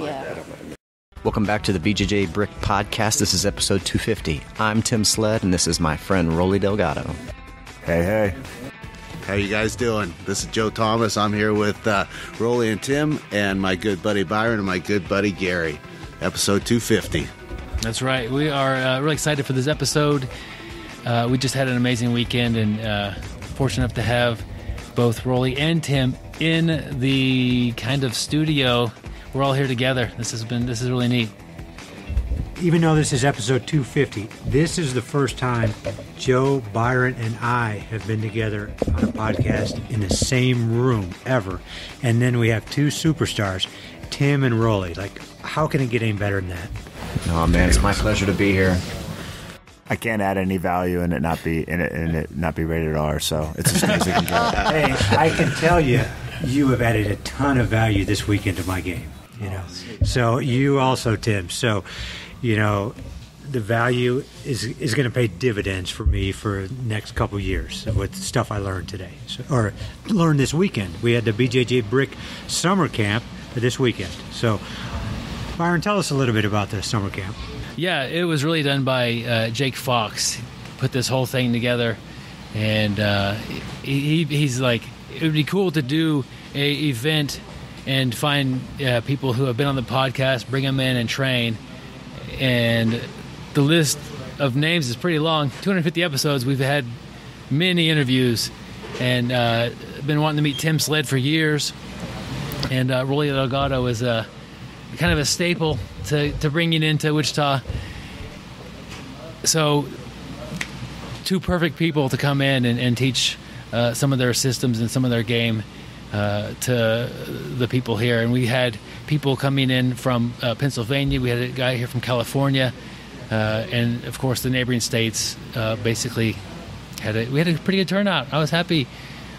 Yeah. Welcome back to the BJJ Brick Podcast. This is episode 250. I'm Tim Sledd, and this is my friend Roli Delgado. Hey, hey. How you guys doing? This is Joe Thomas. I'm here with uh, Roli and Tim, and my good buddy Byron and my good buddy Gary. Episode 250. That's right. We are uh, really excited for this episode. Uh, we just had an amazing weekend and uh, fortunate enough to have both Roli and Tim in the kind of studio. We're all here together. This has been this is really neat. even though this is episode 250, this is the first time Joe, Byron, and I have been together on a podcast in the same room ever. And then we have two superstars, Tim and Roli. Like, how can it get any better than that? Oh man, it's my pleasure to be here. I can't add any value and it not be in it and it not be rated R, so it's as good as it can get. Hey, I can tell you, you have added a ton of value this weekend to my game. You know, so you also, Tim. So, you know, the value is is going to pay dividends for me for next couple years with stuff I learned today, so, or learned this weekend. We had the BJJ Brick Summer Camp this weekend. So, Byron, tell us a little bit about the summer camp. Yeah, it was really done by uh, Jake Fox. Put this whole thing together, and uh, he, he's like, it would be cool to do a event and find uh, people who have been on the podcast, bring them in and train. And the list of names is pretty long. 250 episodes. We've had many interviews, and uh, been wanting to meet Tim Sledd for years. And uh, Roli Delgado is a kind of a staple to, to bringing into Wichita. So, two perfect people to come in and, and teach uh, some of their systems and some of their game uh, to the people here. And we had people coming in from uh, Pennsylvania. We had a guy here from California, uh, and of course the neighboring states. Uh, basically, had a, we had a pretty good turnout. I was happy.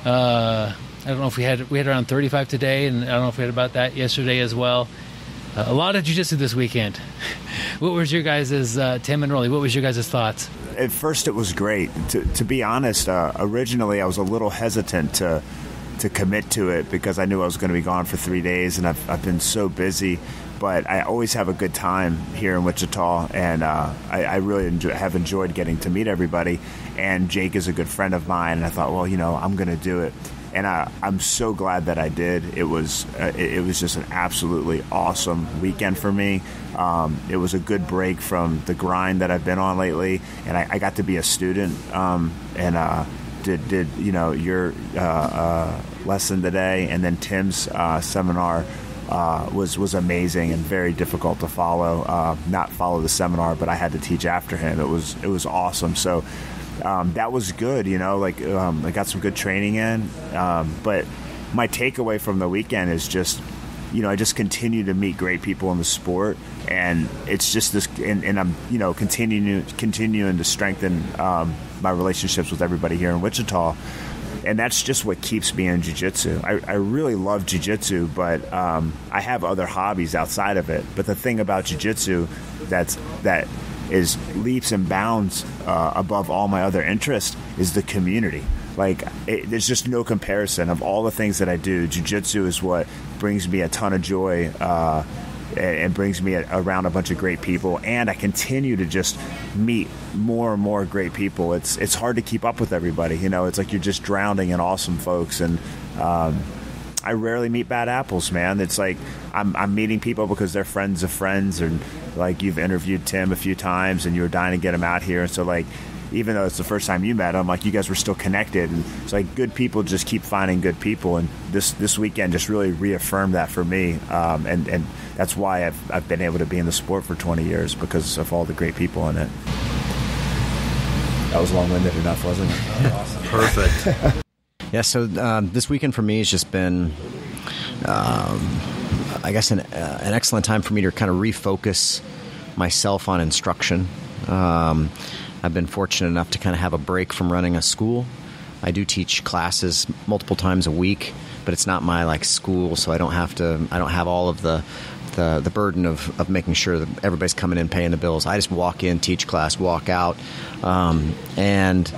Uh, I don't know if we had we had around 35 today, and I don't know if we had about that yesterday as well. Uh, a lot of jujitsu this weekend. what was your guys' Tim and Roli? What was your guys' thoughts? At first, it was great. To, to be honest, originally I was a little hesitant to to commit to it because I knew I was going to be gone for three days, and I've, I've been so busy. But I always have a good time here in Wichita, and uh, I, I really enjoy, have enjoyed getting to meet everybody. And Jake is a good friend of mine, and I thought, well, you know, I'm going to do it and I, I'm so glad that I did. It was uh, it, it was just an absolutely awesome weekend for me. Um, it was a good break from the grind that I've been on lately, and I, I got to be a student um, and uh, did did you know your uh, uh, lesson today, and then Tim's uh, seminar. Uh, was was amazing and very difficult to follow. Uh, not follow the seminar, but I had to teach after him. It was it was awesome. So um, that was good. You know, like um, I got some good training in. Um, but my takeaway from the weekend is just, you know, I just continue to meet great people in the sport, and it's just this, and, and I'm, you know, continuing continuing to strengthen um, my relationships with everybody here in Wichita. And that's just what keeps me in jiu-jitsu. I, I really love jiu-jitsu, but um, I have other hobbies outside of it. But the thing about jiu-jitsu that's that is leaps and bounds uh, above all my other interests is the community. Like, it, there's just no comparison of all the things that I do. Jiu Jitsu is what brings me a ton of joy uh, and, brings me around a bunch of great people. And I continue to just meet more and more great people. It's it's hard to keep up with everybody. You know, it's like you're just drowning in awesome folks and. Um, I rarely meet bad apples, man. It's like I'm, I'm meeting people because they're friends of friends, and like you've interviewed Tim a few times, and you were dying to get him out here, and so like. Even though it's the first time you met him, like you guys were still connected, and it's like good people just keep finding good people, and this this weekend just really reaffirmed that for me, um, and and that's why I've I've been able to be in the sport for 20 years because of all the great people in it. That was long winded enough, wasn't it? Perfect. Yeah, so um, this weekend for me has just been, um, I guess, an, uh, an excellent time for me to kind of refocus myself on instruction. Um, I've been fortunate enough to kind of have a break from running a school. I do teach classes multiple times a week, but it's not my like school, so I don't have to. I don't have all of the the, the burden of, of making sure that everybody's coming in paying the bills. I just walk in, teach class, walk out, um, and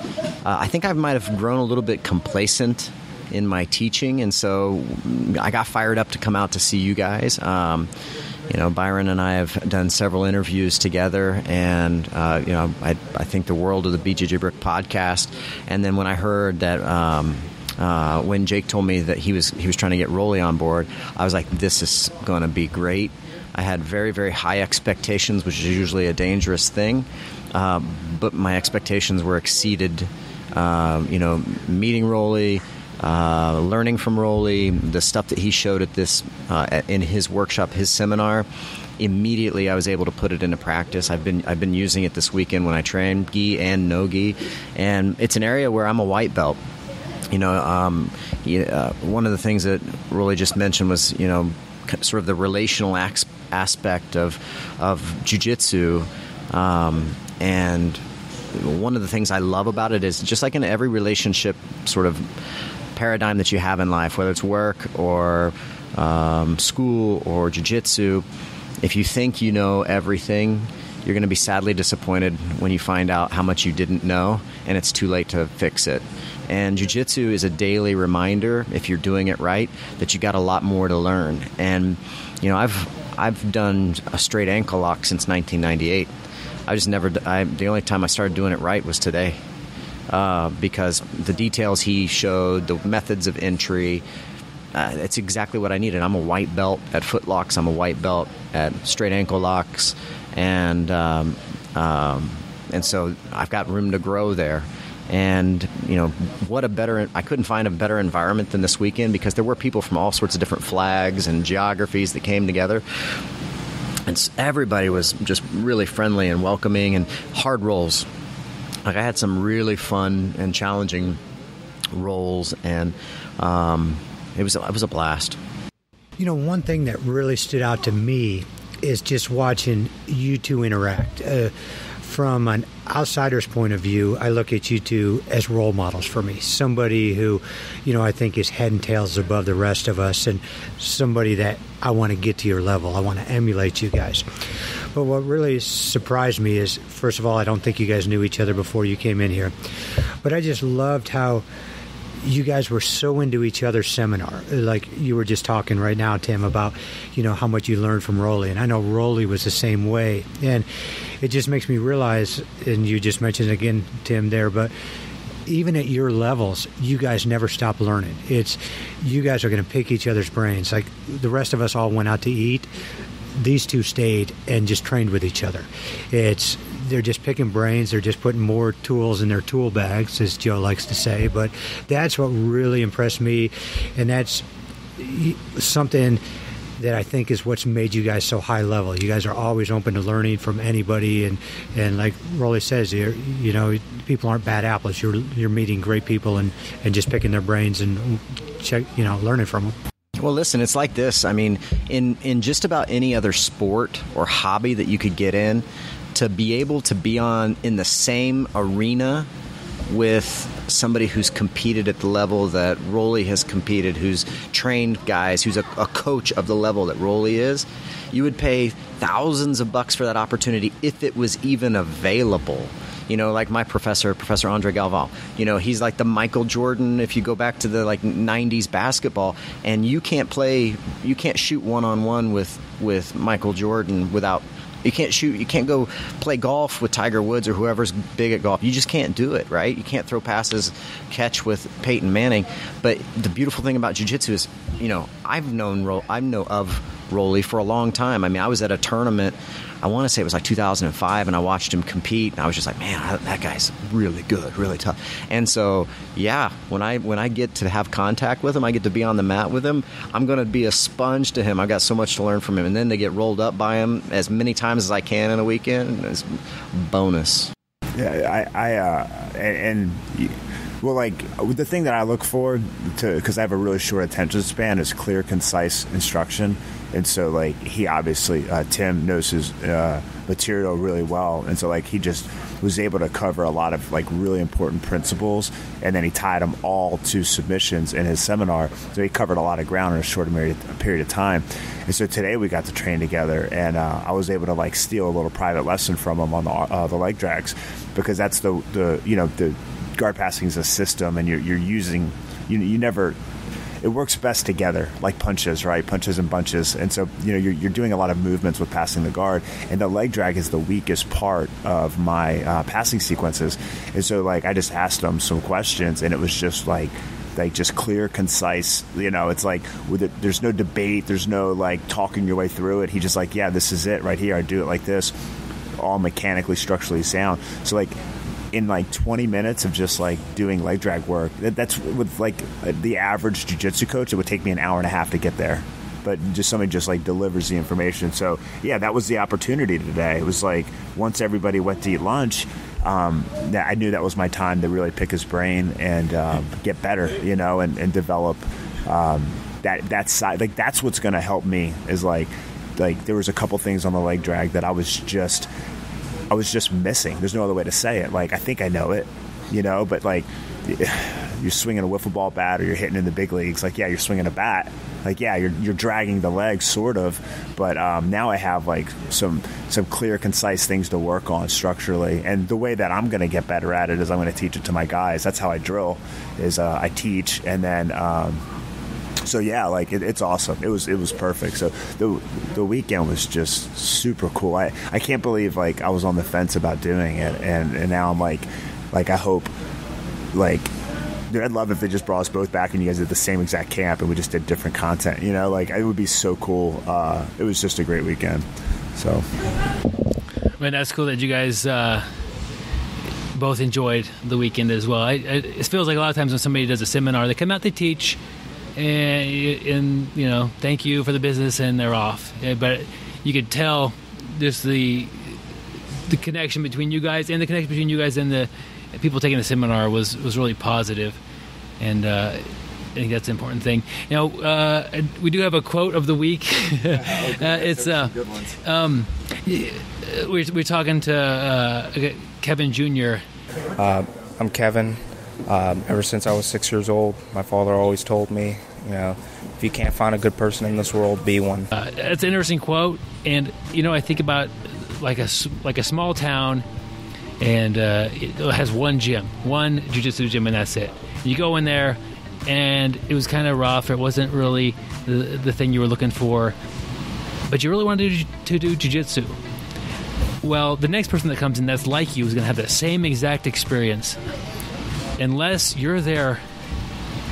uh, I think I might have grown a little bit complacent in my teaching, and so I got fired up to come out to see you guys. Um, you know, Byron and I have done several interviews together, and uh, you know, I, I think the world of the BJJ Brick podcast. And then when I heard that. Um, uh, when Jake told me that he was he was trying to get Roli on board, I was like, "This is going to be great." I had very very high expectations, which is usually a dangerous thing, uh, but my expectations were exceeded. Uh, you know, meeting Roli, uh, learning from Roli, the stuff that he showed at this uh, in his workshop, his seminar. Immediately, I was able to put it into practice. I've been I've been using it this weekend when I train gi and no gi, and it's an area where I'm a white belt. You know, um, uh, one of the things that Roli just mentioned was you know sort of the relational aspect of of jujitsu, um, and one of the things I love about it is just like in every relationship sort of paradigm that you have in life, whether it's work or um, school or jujitsu, if you think you know everything, you're going to be sadly disappointed when you find out how much you didn't know and it's too late to fix it. And jujitsu is a daily reminder, if you're doing it right, that you got a lot more to learn. And you know, I've I've done a straight ankle lock since 1998. I just never. I, the only time I started doing it right was today uh, because the details he showed, the methods of entry, uh, it's exactly what I needed. I'm a white belt at foot locks. I'm a white belt at straight ankle locks, and um, um, and so I've got room to grow there. And you know what a better I couldn't find a better environment than this weekend because there were people from all sorts of different flags and geographies that came together. And everybody was just really friendly and welcoming and hard rolls like I had some really fun and challenging rolls, and um, it was it was a blast. You know, one thing that really stood out to me is just watching you two interact. Uh, from an outsider's point of view, I look at you two as role models for me. Somebody who, you know, I think is head and tails above the rest of us, and somebody that I want to get to your level. I want to emulate you guys. But what really surprised me is, first of all, I don't think you guys knew each other before you came in here. But I just loved how you guys were so into each other's seminar. Like you were just talking right now, Tim, about you know how much you learned from Roli, and I know Roli was the same way. And it just makes me realize, and you just mentioned again, Tim, there, but even at your levels, you guys never stop learning. It's you guys are going to pick each other's brains. Like the rest of us all went out to eat these two stayed and just trained with each other. It's they're just picking brains. They're just putting more tools in their tool bags, as Joe likes to say. But that's what really impressed me, and that's something that I think is what's made you guys so high level. You guys are always open to learning from anybody, and, and like Roli says, you you know, people aren't bad apples. You're you're meeting great people and, and just picking their brains and check, you know, learning from them. Well, listen, it's like this. I mean, in in just about any other sport or hobby that you could get in, to be able to be on in the same arena with somebody who's competed at the level that Roli has competed, who's trained guys, who's a, a, coach of the level that Roli is, you would pay thousands of bucks for that opportunity if it was even available. You know, like my professor, Professor Andre Galvão. You know, he's like the Michael Jordan. If you go back to the like '90s basketball, and you can't play, you can't shoot one on one with with Michael Jordan without you can't shoot. You can't go play golf with Tiger Woods or whoever's big at golf. You just can't do it, right? You can't throw passes, catch with Peyton Manning. But the beautiful thing about jiu-jitsu is, you know, I've known I know of Roli for a long time. I mean, I was at a tournament I want to say it was like 2005, and I watched him compete, and I was just like, man, that guy's really good, really tough. And so, yeah, when I when I get to have contact with him, I get to be on the mat with him. I'm going to be a sponge to him. I've got so much to learn from him, and then to get rolled up by him as many times as I can in a weekend is bonus. Yeah, I, I uh, and, and well, like the thing that I look for to because I have a really short attention span is clear, concise instruction and so like he obviously uh, Tim knows his uh, material really well, and so like he just was able to cover a lot of like really important principles, and then he tied them all to submissions in his seminar. So he covered a lot of ground in a short period of time. And so today we got to train together, and uh, I was able to like steal a little private lesson from him on the uh, the leg drags because that's the the you know the guard passing is a system, and you're you're using you you never it works best together, like punches, right? Punches and bunches. And so, you know, you're, you're doing a lot of movements with passing the guard, and the leg drag is the weakest part of my uh, passing sequences. And so, like, I just asked him some questions, and it was just like, like just clear, concise. You know, it's like it, there's no debate, there's no like talking your way through it. He just like, yeah, this is it right here. I do it like this, all mechanically, structurally sound. So like in like 20 minutes of just like doing leg drag work. That's with like the average jiu-jitsu coach, it would take me an hour and a half to get there. But just somebody just like delivers the information. So yeah, that was the opportunity today. It was like once everybody went to eat lunch, um, I knew that was my time to really pick his brain and um, get better, you know, and, and develop um, that that side. Like that's what's going to help me is like like there was a couple things on the leg drag that I was just I was just missing. There's no other way to say it. Like I think I know it, you know, but like you're swinging a wiffle ball bat or you're hitting in the big leagues. Like yeah, you're swinging a bat. Like yeah, you're you're dragging the legs sort of, but um, now I have like some some clear, concise things to work on structurally. And the way that I'm going to get better at it is I'm going to teach it to my guys. That's how I drill. Is uh, I teach and then. Um, so yeah, like it, it's awesome. It was it was perfect. So the the weekend was just super cool. I I can't believe like I was on the fence about doing it, and and now I'm like like I hope like dude, I'd love if they just brought us both back and you guys did the same exact camp and we just did different content. You know, like it would be so cool. Uh, it was just a great weekend. So, man, that's cool that you guys. Uh both enjoyed the weekend as well. I, it feels like a lot of times when somebody does a seminar, they come out, they teach, and, and you know, thank you for the business, and they're off. But you could tell just the the connection between you guys and the connection between you guys and the people taking the seminar was was really positive, and uh, I think that's an important thing. Now uh, we do have a quote of the week. uh, it's uh, um, we're, we're talking to uh, Kevin Jr. Uh, I'm Kevin. Um, ever since I was six years old, my father always told me, you know, if you can't find a good person in this world, be one. Uh, it's an interesting quote, and you know, I think about like a like a small town, and uh, it has one gym, one jujitsu gym, and that's it. You go in there, and it was kind of rough. It wasn't really the, the thing you were looking for, but you really wanted to do, to do jujitsu. Well, the next person that comes in that's like you is going to have the same exact experience unless you're there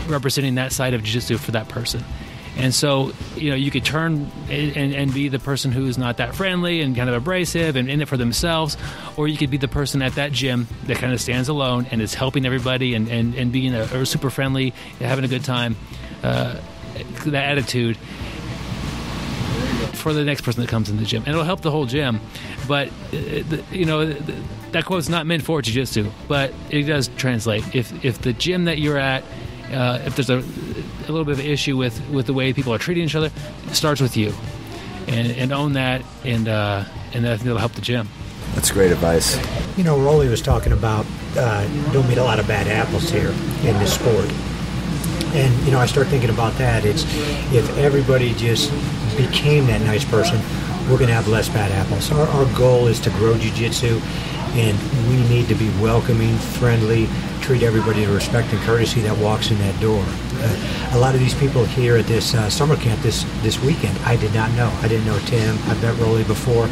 representing that side of jiu-jitsu for that person. And so, you know, you could turn and, and be the person who's not that friendly and kind of abrasive and in it for themselves, or you could be the person at that gym that kind of stands alone and is helping everybody and, and, and being a, super friendly, having a good time. Uh, that attitude for the next person that comes in the gym, and it'll help the whole gym. But uh, you know, that quote's not meant for jiu-jitsu, but it does translate. If if the gym that you're at, uh, if there's a, a little bit of an issue with with the way people are treating each other, it starts with you, and, and own that, and uh, and I think it'll help the gym. That's great advice. You know, Roli was talking about uh, don't meet a lot of bad apples here in this sport. And you know, I start thinking about that. It's if everybody just became that nice person, we're going to have less bad apples. Our, our goal is to grow jiu-jitsu, and we need to be welcoming, friendly, treat everybody with respect and courtesy that walks in that door. Uh, a lot of these people here at this uh, summer camp this this weekend, I did not know. I didn't know Tim. I've met Roli before,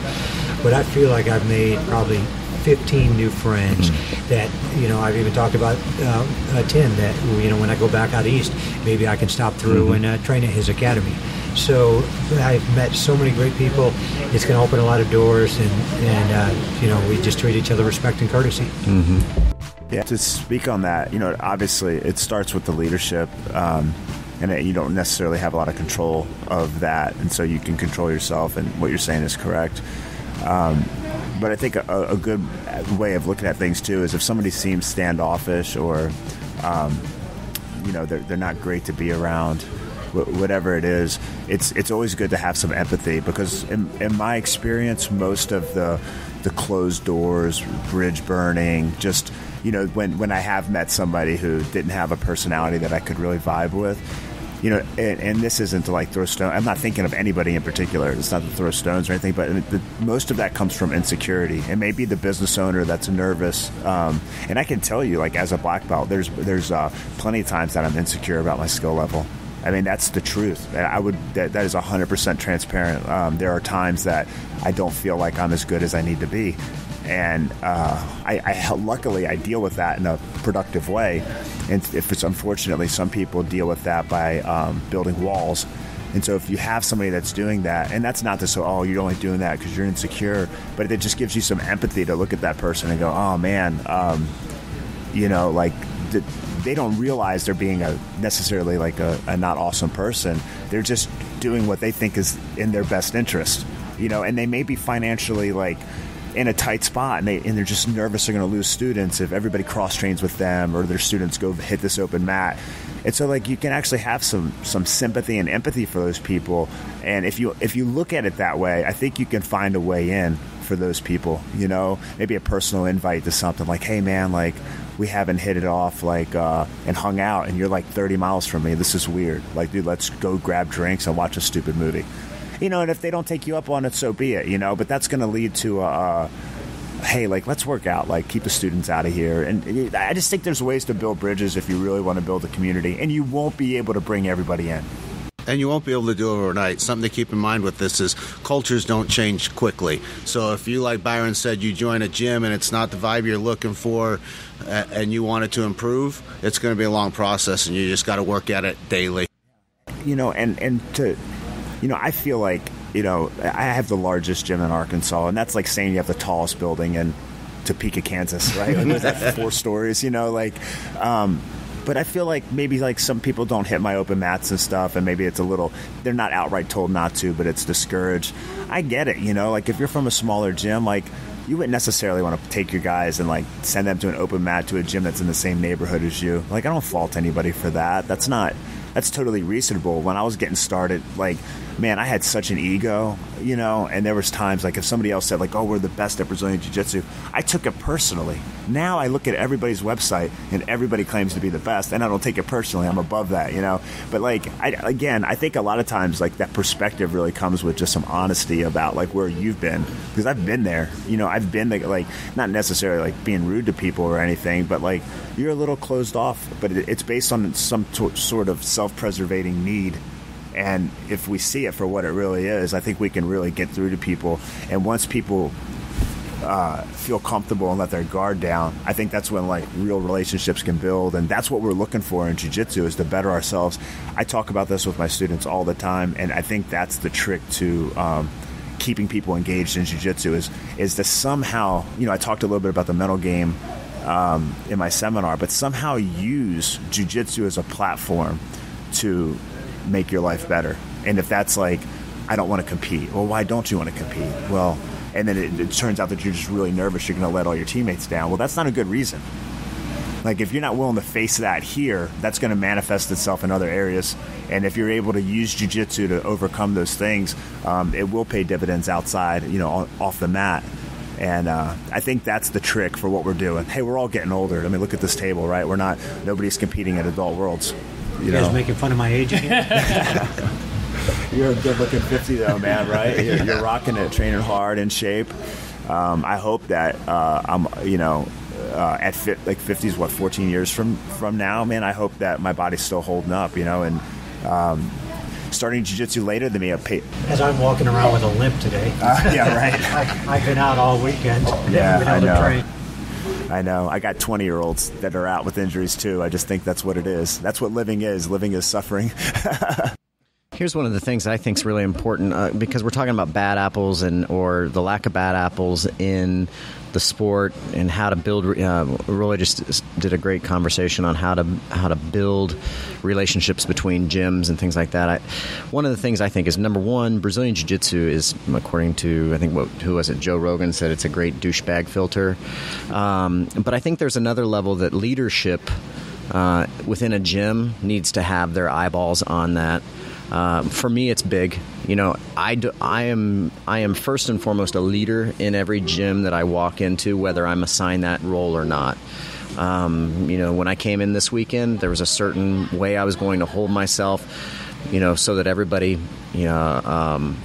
but I feel like I've made probably 15 new friends mm-hmm. that you know I've even talked about uh, uh, Tim that you know when I go back out east maybe I can stop through mm-hmm. and uh, train at his academy so I've met so many great people. It's going to open a lot of doors and and uh, you know we just treat each other respect and courtesy. Mm-hmm. yeah to speak on that you know obviously it starts with the leadership um, and it, you don't necessarily have a lot of control of that and so you can control yourself and what you're saying is correct. Um, but I think a, a, good way of looking at things too is if somebody seems standoffish or, um, you know, they're, they're not great to be around, whatever it is, it's it's always good to have some empathy because in, in my experience, most of the the closed doors, bridge burning, just you know, when when I have met somebody who didn't have a personality that I could really vibe with, you know, and, and, this isn't to like throw stones. I'm not thinking of anybody in particular. It's not to throw stones or anything, but the, most of that comes from insecurity. It may be the business owner that's nervous. Um, and I can tell you, like as a black belt, there's there's uh, plenty of times that I'm insecure about my skill level. I mean, that's the truth. I would that, that is 100% transparent. Um, there are times that I don't feel like I'm as good as I need to be, and uh, I, I, luckily I deal with that in a productive way. And if it's unfortunately, some people deal with that by um, building walls. And so if you have somebody that's doing that, and that's not to say, oh, you're only doing that because you're insecure, but it just gives you some empathy to look at that person and go, oh man, um, you know, like the, they don't realize they're being a necessarily like a, a not awesome person. They're just doing what they think is in their best interest, you know, and they may be financially like in a tight spot and, they, and they're just nervous they're going to lose students if everybody cross trains with them or their students go hit this open mat. And so like you can actually have some some sympathy and empathy for those people. And if you if you look at it that way, I think you can find a way in for those people, you know, maybe a personal invite to something like, "Hey man, like we haven't hit it off like uh, and hung out and you're like 30 miles from me. This is weird. Like dude, let's go grab drinks and watch a stupid movie." you know, and if they don't take you up on it, so be it, you know. But that's going to lead to a, a hey, like let's work out, like keep the students out of here. And I just think there's ways to build bridges if you really want to build a community, and you won't be able to bring everybody in. And you won't be able to do it overnight. Something to keep in mind with this is cultures don't change quickly. So if you, like Byron said, you join a gym and it's not the vibe you're looking for, and you want it to improve, it's going to be a long process, and you just got to work at it daily. You know, and and to you know, I feel like, you know, I have the largest gym in Arkansas, and that's like saying you have the tallest building in Topeka, Kansas, right? Like, that four stories? You know, like, um, but I feel like maybe like some people don't hit my open mats and stuff, and maybe it's a little they're not outright told not to, but it's discouraged. I get it, you know, like if you're from a smaller gym, like you wouldn't necessarily want to take your guys and like send them to an open mat to a gym that's in the same neighborhood as you. Like I don't fault anybody for that. That's not that's totally reasonable. When I was getting started, like man, I had such an ego, you know, and there was times like if somebody else said like, "Oh, we're the best at Brazilian Jiu-Jitsu," I took it personally. Now I look at everybody's website and everybody claims to be the best, and I don't take it personally. I'm above that, you know. But like, I, again, I think a lot of times like that perspective really comes with just some honesty about like where you've been because I've been there. You know, I've been like, like not necessarily like being rude to people or anything, but like you're a little closed off. But it's based on some sort of self-preservating need and if we see it for what it really is, I think we can really get through to people. And once people uh, feel comfortable and let their guard down, I think that's when like real relationships can build, and that's what we're looking for in jiu-jitsu is to better ourselves. I talk about this with my students all the time, and I think that's the trick to um, keeping people engaged in jiu-jitsu is is to somehow, you know, I talked a little bit about the mental game um, in my seminar, but somehow use jiu-jitsu as a platform to make your life better. And if that's like, I don't want to compete, well, why don't you want to compete? Well, and then it, it turns out that you're just really nervous, you're going to let all your teammates down. Well, that's not a good reason. Like, if you're not willing to face that here, that's going to manifest itself in other areas. And if you're able to use jujitsu to overcome those things, um, it will pay dividends outside, you know, off the mat. And uh, I think that's the trick for what we're doing. Hey, we're all getting older. I mean, look at this table, right? We're not, nobody's competing at adult worlds. You, you guys know. making fun of my age again? you're a good looking 50 though, man, right? You're, you're rocking it, training hard, in shape. Um, I hope that uh, I'm, you know, uh, at fit, like 50s, what, 14 years from from now, man. I hope that my body's still holding up, you know, and um, starting jiu-jitsu later than me. As I'm walking around with a limp today. Uh, yeah, right. I, have been out all weekend. Yeah, I know. I know. I got 20 year olds that are out with injuries too. I just think that's what it is. That's what living is. Living is suffering. Here's one of the things I think is really important uh, because we're talking about bad apples and or the lack of bad apples in the sport and how to build. Uh, Roy just did a great conversation on how to how to build relationships between gyms and things like that. I, one of the things I think is number one, Brazilian Jiu Jitsu is, according to I think what who was it, Joe Rogan said it's a great douchebag filter. Um, but I think there's another level that leadership uh, within a gym needs to have their eyeballs on that. Uh, for me, it's big. You know, I, do, I am I am first and foremost a leader in every gym that I walk into, whether I'm assigned that role or not. Um, you know, when I came in this weekend, there was a certain way I was going to hold myself, you know, so that everybody, you know, um,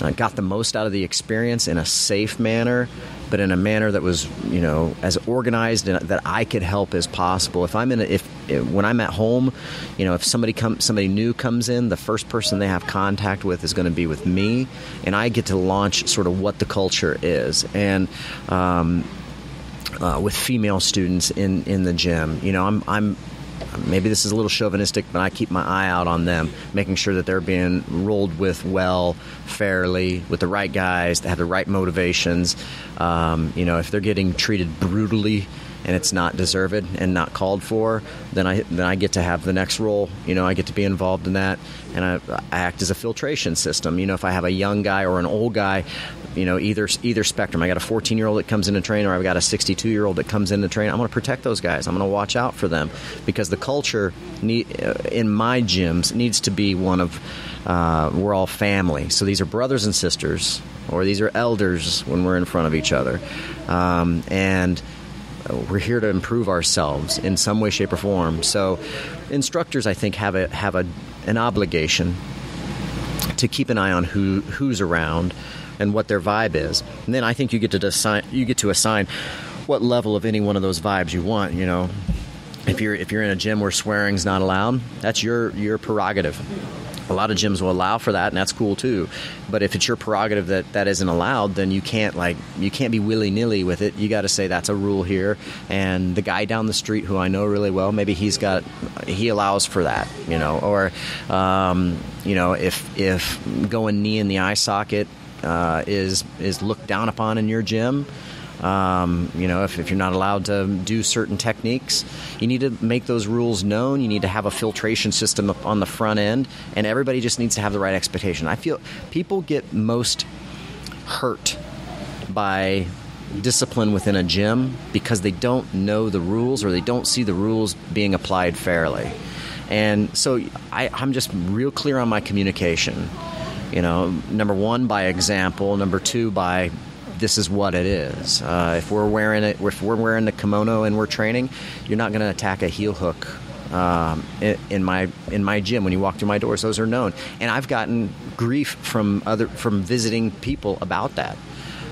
uh, got the most out of the experience in a safe manner, but in a manner that was, you know, as organized and that I could help as possible. If I'm in, a, if, when I'm at home, you know, if somebody come, somebody new comes in, the first person they have contact with is going to be with me, and I get to launch sort of what the culture is and. Um, uh, with female students in, in the gym. You know, I'm, I'm maybe this is a little chauvinistic, but I keep my eye out on them, making sure that they're being rolled with well, fairly, with the right guys that have the right motivations. Um, you know, if they're getting treated brutally and it's not deserved and not called for, then I then I get to have the next role. You know, I get to be involved in that, and I, I act as a filtration system. You know, if I have a young guy or an old guy you know either either spectrum. I got a 14 year old that comes in to train, or I've got a 62 year old that comes in to train. I'm going to protect those guys. I'm going to watch out for them because the culture need, uh, in my gyms needs to be one of uh, we're all family. So these are brothers and sisters, or these are elders when we're in front of each other, um, and we're here to improve ourselves in some way, shape, or form. So, instructors, I think, have a have a an obligation to keep an eye on who who's around and what their vibe is. And then I think you get to decide, you get to assign what level of any one of those vibes you want. You know, if you're if you're in a gym where swearing's not allowed, that's your your prerogative. A lot of gyms will allow for that, and that's cool too. But if it's your prerogative that that isn't allowed, then you can't like you can't be willy nilly with it. You got to say that's a rule here. And the guy down the street who I know really well, maybe he's got he allows for that, you know. Or um, you know, if if going knee in the eye socket uh, is is looked down upon in your gym. Um, you know, if, if, you're not allowed to do certain techniques, you need to make those rules known. You need to have a filtration system on the front end, and everybody just needs to have the right expectation. I feel people get most hurt by discipline within a gym because they don't know the rules or they don't see the rules being applied fairly. And so I, I'm just real clear on my communication. You know, number one by example, number two by this is what it is. Uh, if we're wearing it, if we're wearing the kimono and we're training, you're not going to attack a heel hook um, in, my in my gym when you walk through my doors. Those are known, and I've gotten grief from other from visiting people about that.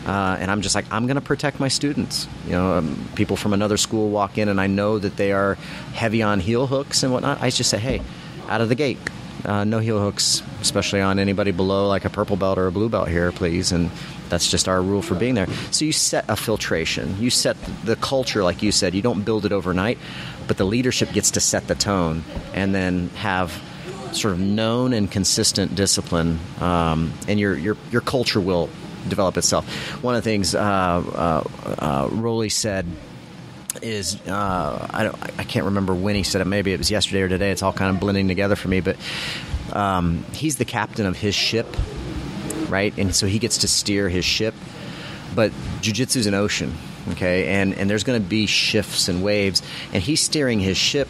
Uh, and I'm just like, I'm going to protect my students. You know, um, people from another school walk in, and I know that they are heavy on heel hooks and whatnot. I just say, hey, out of the gate, uh, no heel hooks, especially on anybody below like a purple belt or a blue belt here, please. And that's just our rule for being there. So you set a filtration. You set the culture, like you said. You don't build it overnight, but the leadership gets to set the tone and then have sort of known and consistent discipline, um, and your, your your culture will develop itself. One of the things uh, uh, uh said is uh, I don't I can't remember when he said it. Maybe it was yesterday or today. It's all kind of blending together for me. But um, he's the captain of his ship, right? And so he gets to steer his ship. But jujitsu is an ocean, okay? And and there's going to be shifts and waves, and he's steering his ship.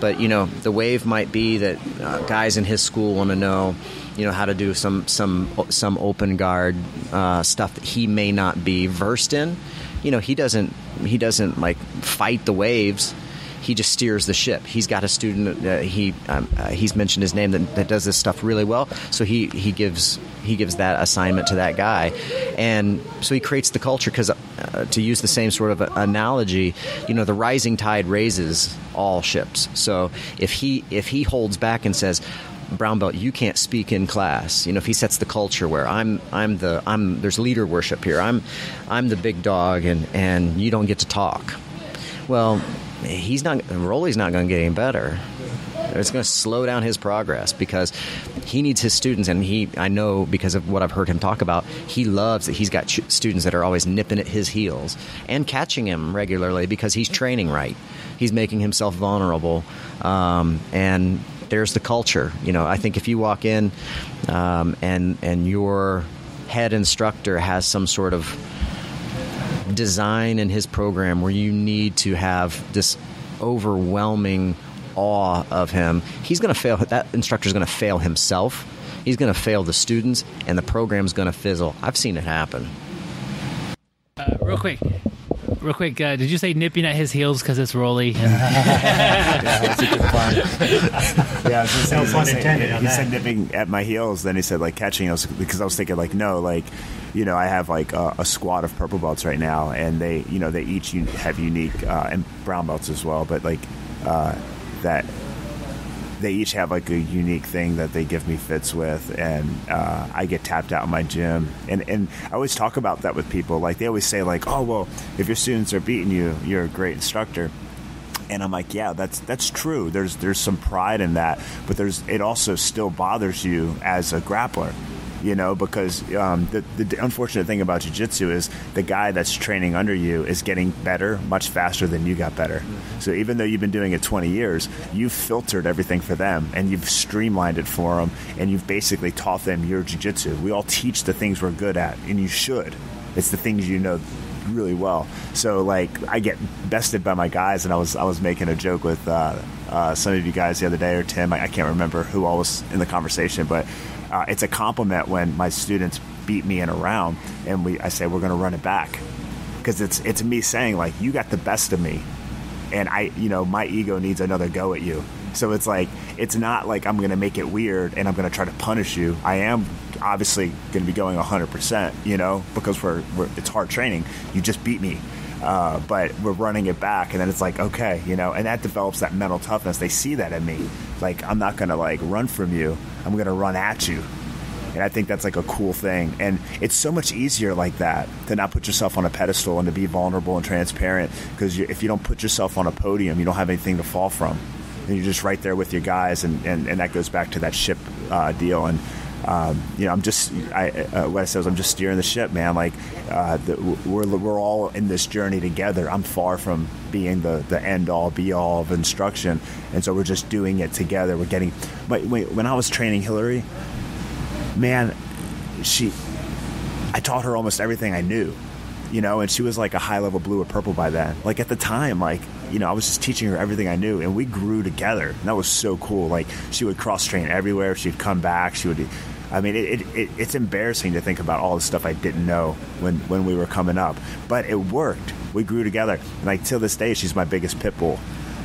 But you know, the wave might be that uh, guys in his school want to know you know how to do some some some open guard uh, stuff that he may not be versed in you know he doesn't he doesn't like fight the waves. He just steers the ship. He's got a student. Uh, he um, uh, he's mentioned his name that, that does this stuff really well. So he he gives he gives that assignment to that guy, and so he creates the culture. Because uh, to use the same sort of analogy, you know, the rising tide raises all ships. So if he if he holds back and says, brown belt, you can't speak in class. You know, if he sets the culture where I'm, I'm the, I'm, there's leader worship here. I'm, I'm the big dog, and and you don't get to talk. Well, he's not. Roli's not going to get any better. It's going to slow down his progress because he needs his students, and he, I know because of what I've heard him talk about, he loves that he's got students that are always nipping at his heels and catching him regularly because he's training right. He's making himself vulnerable, um, and there's the culture. You know, I think if you walk in um, and and your head instructor has some sort of design in his program where you need to have this overwhelming awe of him, he's going to fail. That instructor is going to fail himself. He's going to fail the students, and the program's going to fizzle. I've seen it happen. Uh, real quick, real quick, uh, did you say nipping at his heels because it's Roli? And- yeah, that's a good pun. yeah, I was just No pun he said- intended on He said nipping at my heels. Then he said like catching. I was because I was thinking like no, like you know I have like a, a squad of purple belts right now, and they you know they each have unique uh, and brown belts as well, but like uh, that they each have like a unique thing that they give me fits with, and uh, I get tapped out in my gym. And and I always talk about that with people. Like they always say like, oh well, if your students are beating you, you're a great instructor. And I'm like, yeah, that's that's true. There's there's some pride in that, but there's it also still bothers you as a grappler, you know, because um, the the unfortunate thing about jiu-jitsu is the guy that's training under you is getting better much faster than you got better. So even though you've been doing it 20 years, you've filtered everything for them and you've streamlined it for them, and you've basically taught them your jiu-jitsu. We all teach the things we're good at, and you should. It's the things you know really well. So like I get bested by my guys, and I was I was making a joke with uh, uh, some of you guys the other day, or Tim. I, I can't remember who all was in the conversation, but uh, it's a compliment when my students beat me in a round, and we I say we're going to run it back because it's it's me saying like you got the best of me, and I you know my ego needs another go at you. So it's like it's not like I'm going to make it weird and I'm going to try to punish you. I am obviously going to be going 100%, you know, because we're, we're it's hard training. You just beat me. Uh, but we're running it back and then it's like okay you know and that develops that mental toughness they see that in me like i'm not gonna like run from you i'm gonna run at you and I think that's like a cool thing. And it's so much easier like that to not put yourself on a pedestal and to be vulnerable and transparent. Because if you don't put yourself on a podium, you don't have anything to fall from. And you're just right there with your guys. And, and, and that goes back to that ship uh, deal. And, um, you know, I'm just, I, uh, what I said was, I'm just steering the ship, man. Like, uh, the, we're, we're all in this journey together. I'm far from being the, the end all be all of instruction. And so we're just doing it together. We're getting, but wait, when I was training Hillary, man, she, I taught her almost everything I knew, you know, and she was like a high level blue or purple by then. Like at the time, like, you know, I was just teaching her everything I knew and we grew together. And that was so cool. Like she would cross train everywhere. She'd come back. She would, I mean, it, it, it's embarrassing to think about all the stuff I didn't know when, when we were coming up, but it worked. We grew together. And like till this day, she's my biggest pit bull.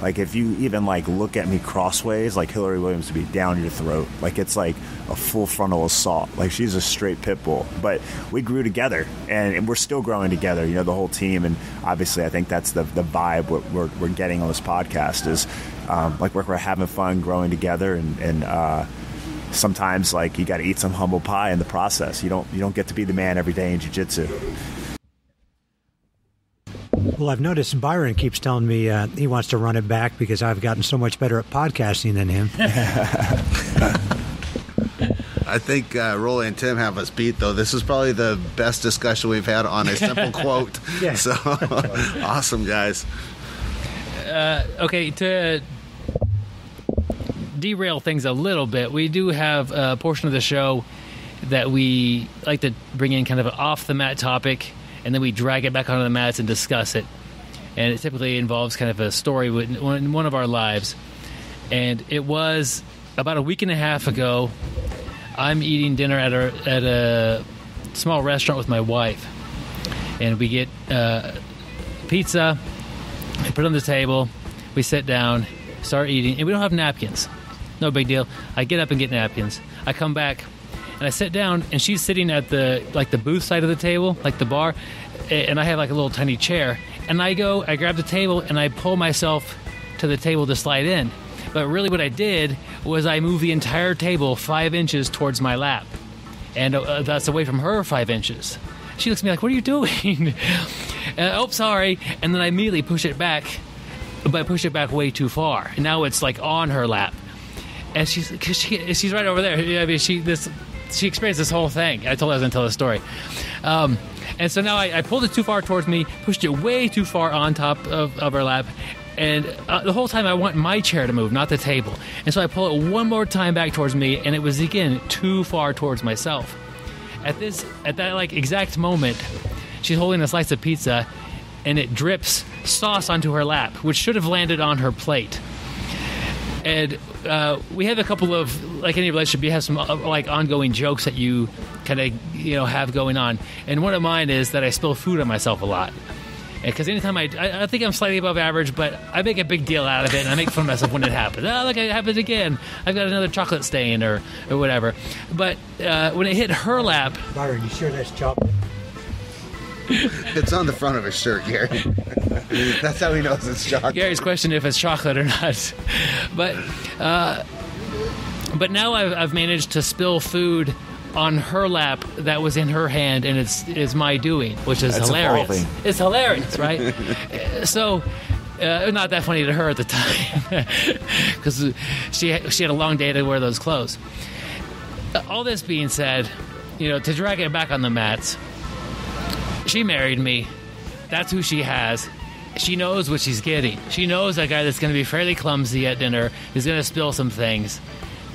Like if you even like look at me crossways, like Hillary Williams would be down your throat. Like it's like a full frontal assault. Like she's a straight pit bull. But we grew together, and, we're still growing together. You know, the whole team, and obviously, I think that's the the vibe we're, we're, we're getting on this podcast is um, like we're, we're having fun growing together, and and. Uh, Sometimes, like you got to eat some humble pie in the process. You don't you don't get to be the man every day in jiu-jitsu. Well, I've noticed Byron keeps telling me uh, he wants to run it back because I've gotten so much better at podcasting than him. I think uh, Roli and Tim have us beat, though. This is probably the best discussion we've had on a simple quote. Yeah. So awesome, guys. okay, to derail things a little bit, we do have a portion of the show that we like to bring in kind of an off the mat topic, and then we drag it back onto the mats and discuss it. And it typically involves kind of a story in one of our lives. And it was about a week and a half ago. I'm eating dinner at a at a small restaurant with my wife, and we get uh, pizza. Put it on the table. We sit down, start eating, and we don't have napkins. No big deal. I get up and get napkins. I come back and I sit down, and she's sitting at the like the booth side of the table, like the bar, and I have like a little tiny chair. And I go, I grab the table, and I pull myself to the table to slide in. But really, what I did was I moved the entire table five inches towards my lap, and uh, that's away from her five inches. She looks at me like, "What are you doing?" uh, oh, sorry. And then I immediately push it back, but I push it back way too far. And now it's like on her lap, and she's she, she's right over there. I mean, she this she experienced this whole thing. I told her I was gonna tell the story. Um, and so now I, I pulled it too far towards me, pushed it way too far on top of, of her lap, and uh, the whole time I want my chair to move, not the table. And so I pull it one more time back towards me, and it was again too far towards myself. At this, at that like exact moment, she's holding a slice of pizza, and it drips sauce onto her lap, which should have landed on her plate. And uh, we have a couple of like any relationship, you have some uh, like ongoing jokes that you kind of you know have going on. And one of mine is that I spill food on myself a lot. Because anytime I, I, I think I'm slightly above average, but I make a big deal out of it, and I make fun of myself when it happens. Oh, look, it happened again. I've got another chocolate stain or, or whatever. But uh, when it hit her lap, Byron, you sure that's chocolate? It's on the front of his shirt, Gary. That's how he knows it's chocolate. Gary's questioned if it's chocolate or not. But uh, but now I've, I've managed to spill food on her lap that was in her hand, and it's it's my doing, which is That's hilarious. evolving. It's hilarious, right? So. Uh, not that funny to her at the time because she she had a long day to wear those clothes. All this being said, you know, to drag it back on the mats, she married me. That's who she has. She knows what she's getting. She knows that guy that's going to be fairly clumsy at dinner is going to spill some things.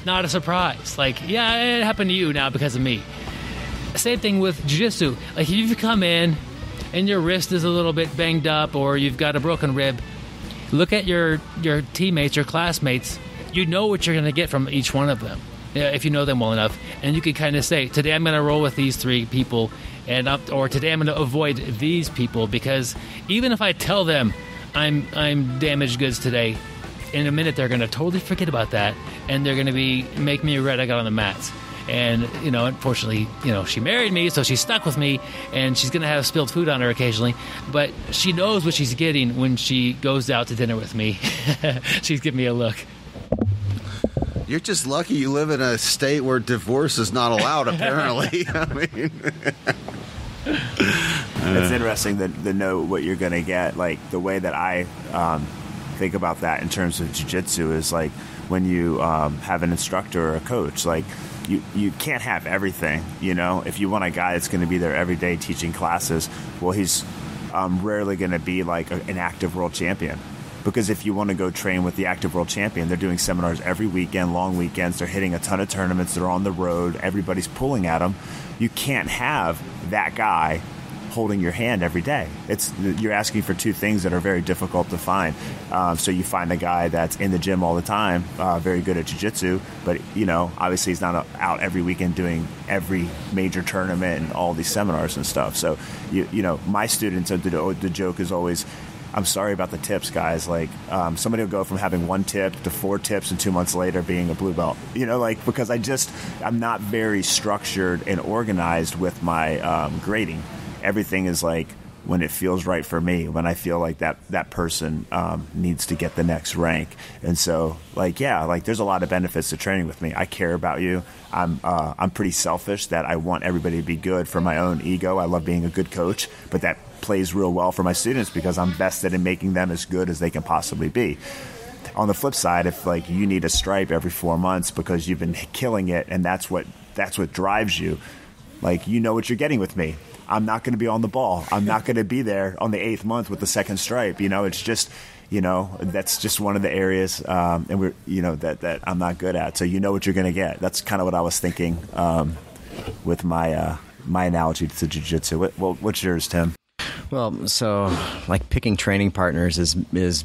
Not a surprise. Like, yeah, it happened to you now because of me. Same thing with jiu-jitsu. Like, if you come in and your wrist is a little bit banged up or you've got a broken rib, look at your your teammates, your classmates. You know what you're going to get from each one of them if you know them well enough, and you can kind of say, "Today I'm going to roll with these three people," and up, or today I'm going to avoid these people because even if I tell them I'm I'm damaged goods today, in a minute they're going to totally forget about that, and they're going to be make me regret I got on the mats. And you know, unfortunately, you know, she married me, so she's stuck with me, and she's going to have spilled food on her occasionally. But she knows what she's getting when she goes out to dinner with me. she's giving me a look. You're just lucky you live in a state where divorce is not allowed, apparently. I mean, it's interesting that to know what you're going to get. Like the way that I um, think about that in terms of jujitsu is like when you um, have an instructor or a coach, like you, you can't have everything. You know, if you want a guy that's going to be there every day teaching classes, well, he's um, rarely going to be like a, an active world champion. Because if you want to go train with the active world champion, they're doing seminars every weekend, long weekends. They're hitting a ton of tournaments. They're on the road. Everybody's pulling at them. You can't have that guy holding your hand every day. It's you're asking for two things that are very difficult to find. Um, so you find a guy that's in the gym all the time, uh, very good at jiu-jitsu, but you know obviously he's not out every weekend doing every major tournament and all these seminars and stuff. So you you know my students, the, the joke is always. I'm sorry about the tips, guys. Like, um, somebody will go from having one tip to four tips, and two months later being a blue belt. You know, like because I just I'm not very structured and organized with my um, grading. Everything is like when it feels right for me when i feel like that that person um, needs to get the next rank. And so like yeah like there's a lot of benefits to training with me. I care about you. I'm uh, i'm pretty selfish that i want everybody to be good for my own ego. I love being a good coach but that plays real well for my students because i'm vested in making them as good as they can possibly be. On the flip side if like you need a stripe every four months because you've been killing it and that's what that's what drives you like you know what you're getting with me. I'm not going to be on the ball. I'm not going to be there on the eighth month with the second stripe you know? It's just you know that's just one of the areas um, and we're you know that that i'm not good at. So you know what you're going to get. That's kind of what i was thinking um, with my uh, my analogy to jiu-jitsu. What, what, what's yours tim Well, so like picking training partners is is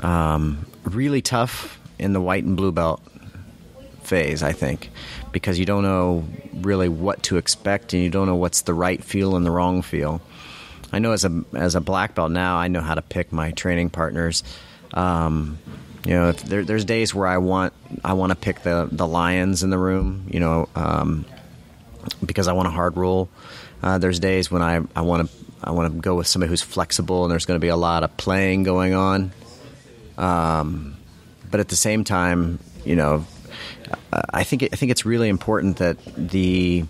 um, really tough in the white and blue belt phase, I think, because you don't know really what to expect and you don't know what's the right feel and the wrong feel. I know as a as a black belt now, I know how to pick my training partners. Um, you know, there, there's days where I want I want to pick the the lions in the room. You know, um, because I want a hard rule. Uh, there's days when I I want to I want to go with somebody who's flexible and there's going to be a lot of playing going on. Um, but at the same time, you know, I think I think it's really important that the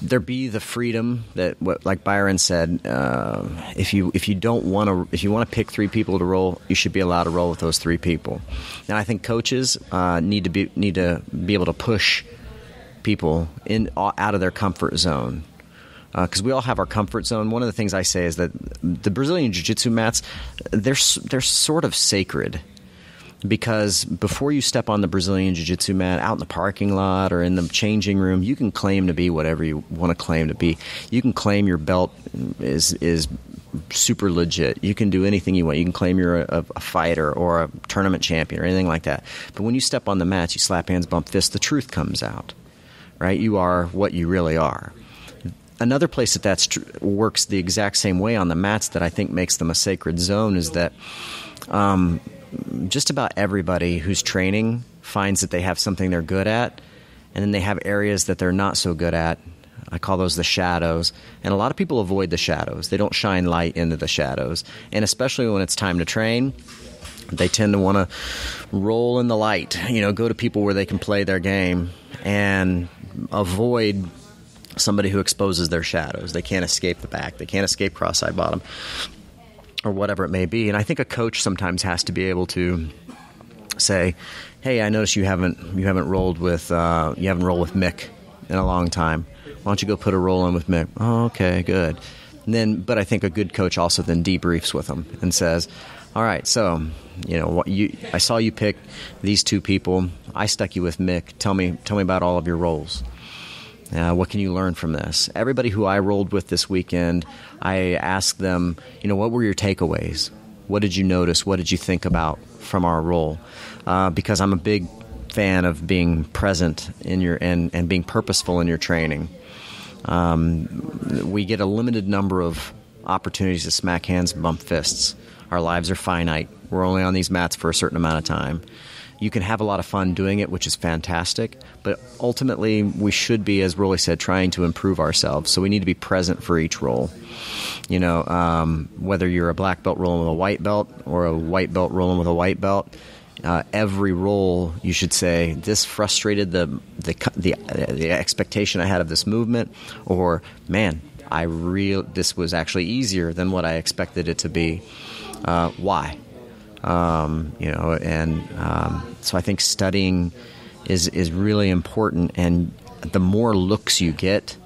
there be the freedom that what like Byron said. Uh, if you if you don't want to if you want to pick three people to roll, you should be allowed to roll with those three people. And I think coaches uh, need to be need to be able to push people in out of their comfort zone because uh, we all have our comfort zone. One of the things I say is that the Brazilian Jiu-Jitsu mats they're they're sort of sacred because before you step on the Brazilian Jiu-Jitsu mat out in the parking lot or in the changing room, you can claim to be whatever you want to claim to be. You can claim your belt is is super legit. You can do anything you want. You can claim you're a, a, fighter or a tournament champion or anything like that. But when you step on the mats, you slap hands, bump fists, the truth comes out. Right? You are what you really are. Another place that that tr- works the exact same way on the mats that I think makes them a sacred zone is that um, just about everybody who's training finds that they have something they're good at, and then they have areas that they're not so good at. I call those the shadows. And a lot of people avoid the shadows. They don't shine light into the shadows. And especially when it's time to train, they tend to want to roll in the light, you know, go to people where they can play their game and avoid somebody who exposes their shadows. They can't escape the back, they can't escape cross side bottom, or whatever it may be. And I think a coach sometimes has to be able to say, "Hey, I notice you haven't you haven't rolled with uh, you haven't rolled with Mick in a long time. Why don't you go put a roll in with Mick? Oh, okay, good. And then, but I think a good coach also then debriefs with them and says, "All right, so you know, what you I saw you pick these two people. I stuck you with Mick. Tell me, tell me about all of your rolls." Uh, what can you learn from this? Everybody who I rolled with this weekend, I asked them, you know, what were your takeaways? What did you notice? What did you think about from our roll? Uh, because I'm a big fan of being present in your and, and being purposeful in your training. Um, we get a limited number of opportunities to smack hands bump fists. Our lives are finite. We're only on these mats for a certain amount of time. You can have a lot of fun doing it, which is fantastic, but ultimately, we should be, as Roli said, trying to improve ourselves. So we need to be present for each roll. You know, um, whether you're a black belt rolling with a white belt or a white belt rolling with a white belt, uh, every roll you should say this frustrated the the the, the expectation I had of this movement, or man, I real this was actually easier than what I expected it to be. Uh, why? Um, you know, and um, so I think studying is is really important, and the more looks you get,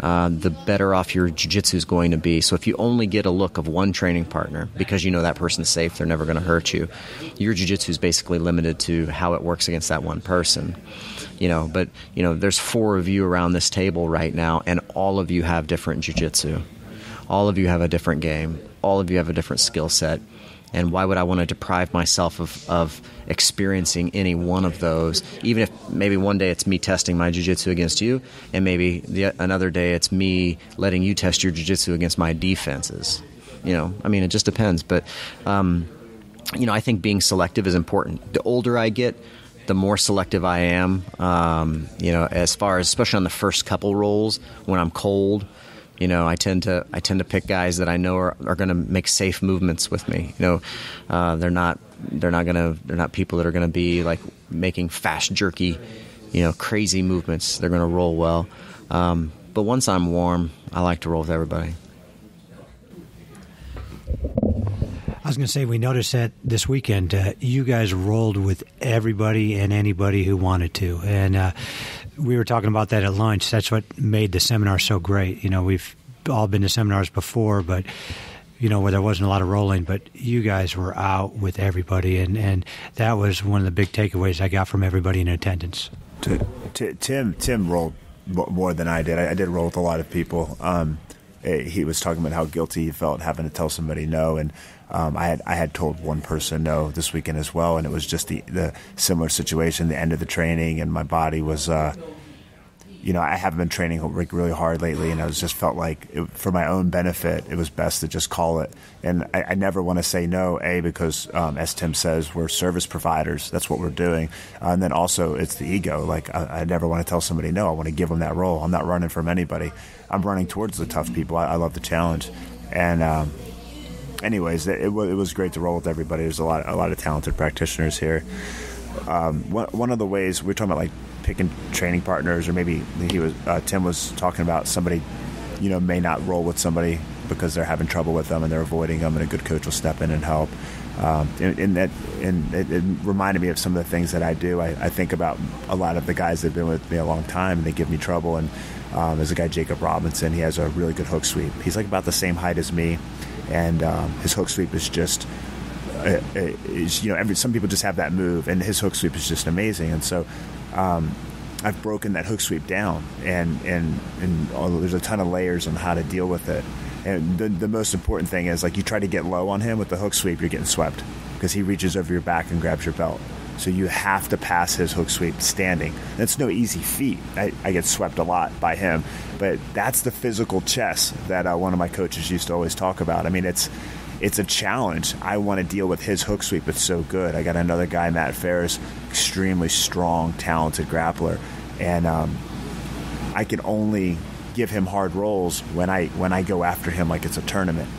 uh, the better off your jiu-jitsu is going to be. So if you only get a look of one training partner because you know that person's safe, they're never going to hurt you, your jiu-jitsu is basically limited to how it works against that one person. You know, but you know, there's four of you around this table right now, and all of you have different jiu-jitsu. All of you have a different game. All of you have a different skill set and why would I want to deprive myself of, of experiencing any one of those? Even if maybe one day it's me testing my jiu-jitsu against you, and maybe the, another day it's me letting you test your jiu-jitsu against my defenses. You know, I mean, it just depends. But, um, you know, I think being selective is important. The older I get, the more selective I am. Um, you know, as far as especially on the first couple rolls when I'm cold – you know, I tend to I tend to pick guys that I know are, are going to make safe movements with me. You know, uh, they're not they're not going to they're not people that are going to be like making fast jerky, you know, crazy movements. They're going to roll well. Um, but once I'm warm, I like to roll with everybody. I was going to say, we noticed that this weekend uh, you guys rolled with everybody and anybody who wanted to. And uh, we were talking about that at lunch. That's what made the seminar so great. You know, we've all been to seminars before, but you know where there wasn't a lot of rolling, but you guys were out with everybody, and and that was one of the big takeaways I got from everybody in attendance. Tim Tim rolled more than I did. I, did roll with a lot of people. Um, eh, he was talking about how guilty he felt having to tell somebody no, and um, I had I had told one person no this weekend as well, and it was just the the similar situation. The end of the training, and my body was. Uh, you know, I haven't been training really hard lately, and I was just felt like it, for my own benefit, it was best to just call it. And I, I never want to say no, a because um, as Tim says, we're service providers. That's what we're doing, uh, and then also it's the ego. Like I, I, never want to tell somebody no. I want to give them that roll. I'm not running from anybody. I'm running towards the tough people. I, I love the challenge, and um, anyways, it, it, was great to roll with everybody. There's a lot, a lot of talented practitioners here. Um, one, one of the ways we're talking about like picking training partners, or maybe he was uh, Tim was talking about somebody, you know, may not roll with somebody because they're having trouble with them and they're avoiding them, and a good coach will step in and help. Um, and, and, that and it, it, reminded me of some of the things that I do. I, I, think about a lot of the guys that've been with me a long time, and they give me trouble. And um, there's a guy Jacob Robinson. He has a really good hook sweep. He's like about the same height as me and um, his hook sweep is just. Uh, uh, is, you know, every, some people just have that move, and his hook sweep is just amazing. And so, um, I've broken that hook sweep down, and and and all, there's a ton of layers on how to deal with it. And the, the most important thing is like you try to get low on him with the hook sweep, you're getting swept because he reaches over your back and grabs your belt. So you have to pass his hook sweep standing. That's no easy feat. I, I get swept a lot by him, but that's the physical chess that uh, one of my coaches used to always talk about. I mean, it's it's a challenge. I want to deal with his hook sweep. It's so good. I got another guy, Matt Ferris, extremely strong, talented grappler, and um, I can only give him hard rolls when I when I go after him like it's a tournament.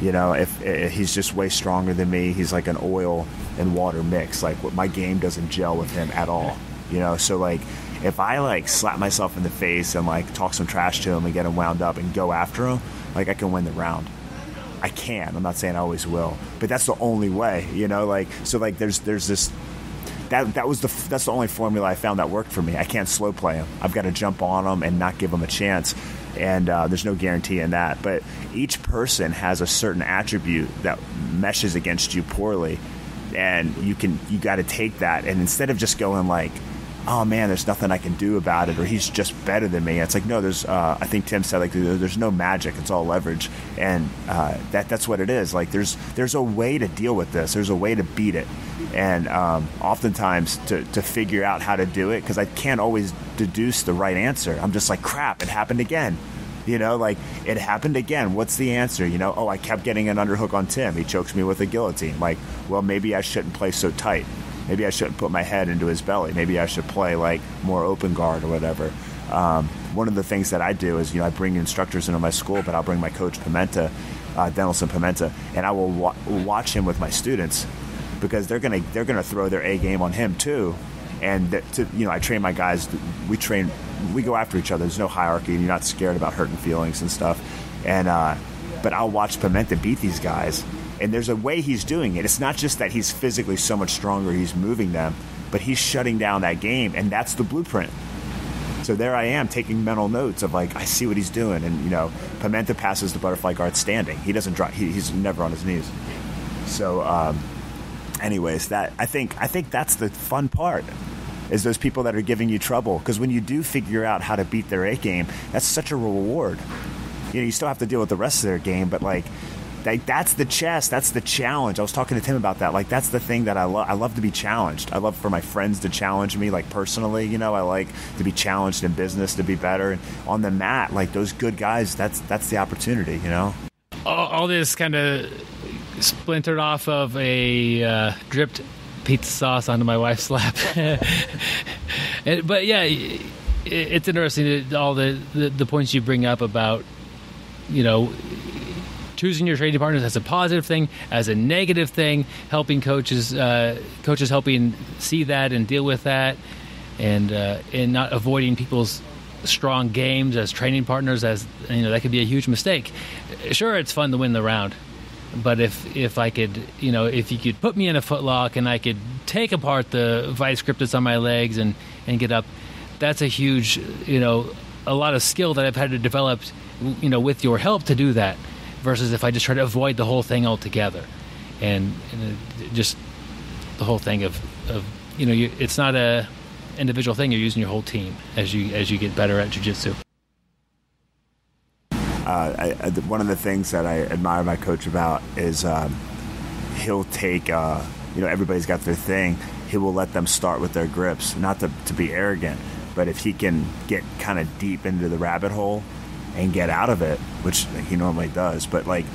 You know, if, if he's just way stronger than me, he's like an oil and water mix. Like my game doesn't gel with him at all. You know, so like if I like slap myself in the face and like talk some trash to him and get him wound up and go after him, like I can win the round. I can. I'm not saying I always will, but that's the only way. You know, like so like there's there's this that that was the that's the only formula I found that worked for me. I can't slow play him. I've got to jump on him and not give him a chance. And uh, there's no guarantee in that. But each person has a certain attribute that meshes against you poorly, and you can you got to take that. And instead of just going like, "Oh man, there's nothing I can do about it," or "He's just better than me," it's like no. There's uh, I think Tim said like there's no magic. It's all leverage, and uh, that that's what it is. Like there's there's a way to deal with this. There's a way to beat it and um, oftentimes to, to figure out how to do it because I can't always deduce the right answer. I'm just like, crap, it happened again. You know, like it happened again. What's the answer? You know, oh, I kept getting an underhook on Tim. He chokes me with a guillotine. Like, well, maybe I shouldn't play so tight. Maybe I shouldn't put my head into his belly. Maybe I should play like more open guard or whatever. Um, one of the things that I do is, you know, I bring instructors into my school, but I'll bring my coach Pimenta, uh, Denelson Pimenta, and I will wa- watch him with my students because they're gonna they're gonna throw their A game on him too. And to, you know, I train my guys. We train, we go after each other. There's no hierarchy, and you're not scared about hurting feelings and stuff. And uh, but I'll watch Pimenta beat these guys, and there's a way he's doing it. It's not just that he's physically so much stronger, he's moving them, but he's shutting down that game, and that's the blueprint. So there I am taking mental notes of like I see what he's doing, and you know, Pimenta passes the butterfly guard standing. He doesn't drop. He, he's never on his knees. So. Um, anyways, that I think I think that's the fun part is those people that are giving you trouble because when you do figure out how to beat their A game, that's such a reward. You know, you still have to deal with the rest of their game, but like that, that's the chess. That's the challenge. I was talking to Tim about that. Like that's the thing that I love. I love to be challenged. I love for my friends to challenge me, like personally. You know, I like to be challenged in business to be better. And on the mat, like those good guys, that's that's the opportunity. You know. All, all this kind of splintered off of a uh, dripped pizza sauce onto my wife's lap. and, but yeah, it, it's interesting all the, the, the points you bring up about you know choosing your trading partners as a positive thing, as a negative thing, helping coaches uh, coaches helping see that and deal with that, and uh, and not avoiding people's strong games as training partners as you know that could be a huge mistake. Sure, it's fun to win the round but if if I could, you know, if you could put me in a footlock and I could take apart the vice grip that's on my legs and and get up, that's a huge, you know, a lot of skill that I've had to develop, you know, with your help to do that. Versus if I just try to avoid the whole thing altogether, and, and just the whole thing of of you know, you, it's not a individual thing. You're using your whole team as you as you get better at jujitsu I, I, one of the things that I admire my coach about is um, he'll take, uh, you know, everybody's got their thing. He will let them start with their grips, not to, to be arrogant, but if he can get kind of deep into the rabbit hole and get out of it, which he normally does, but like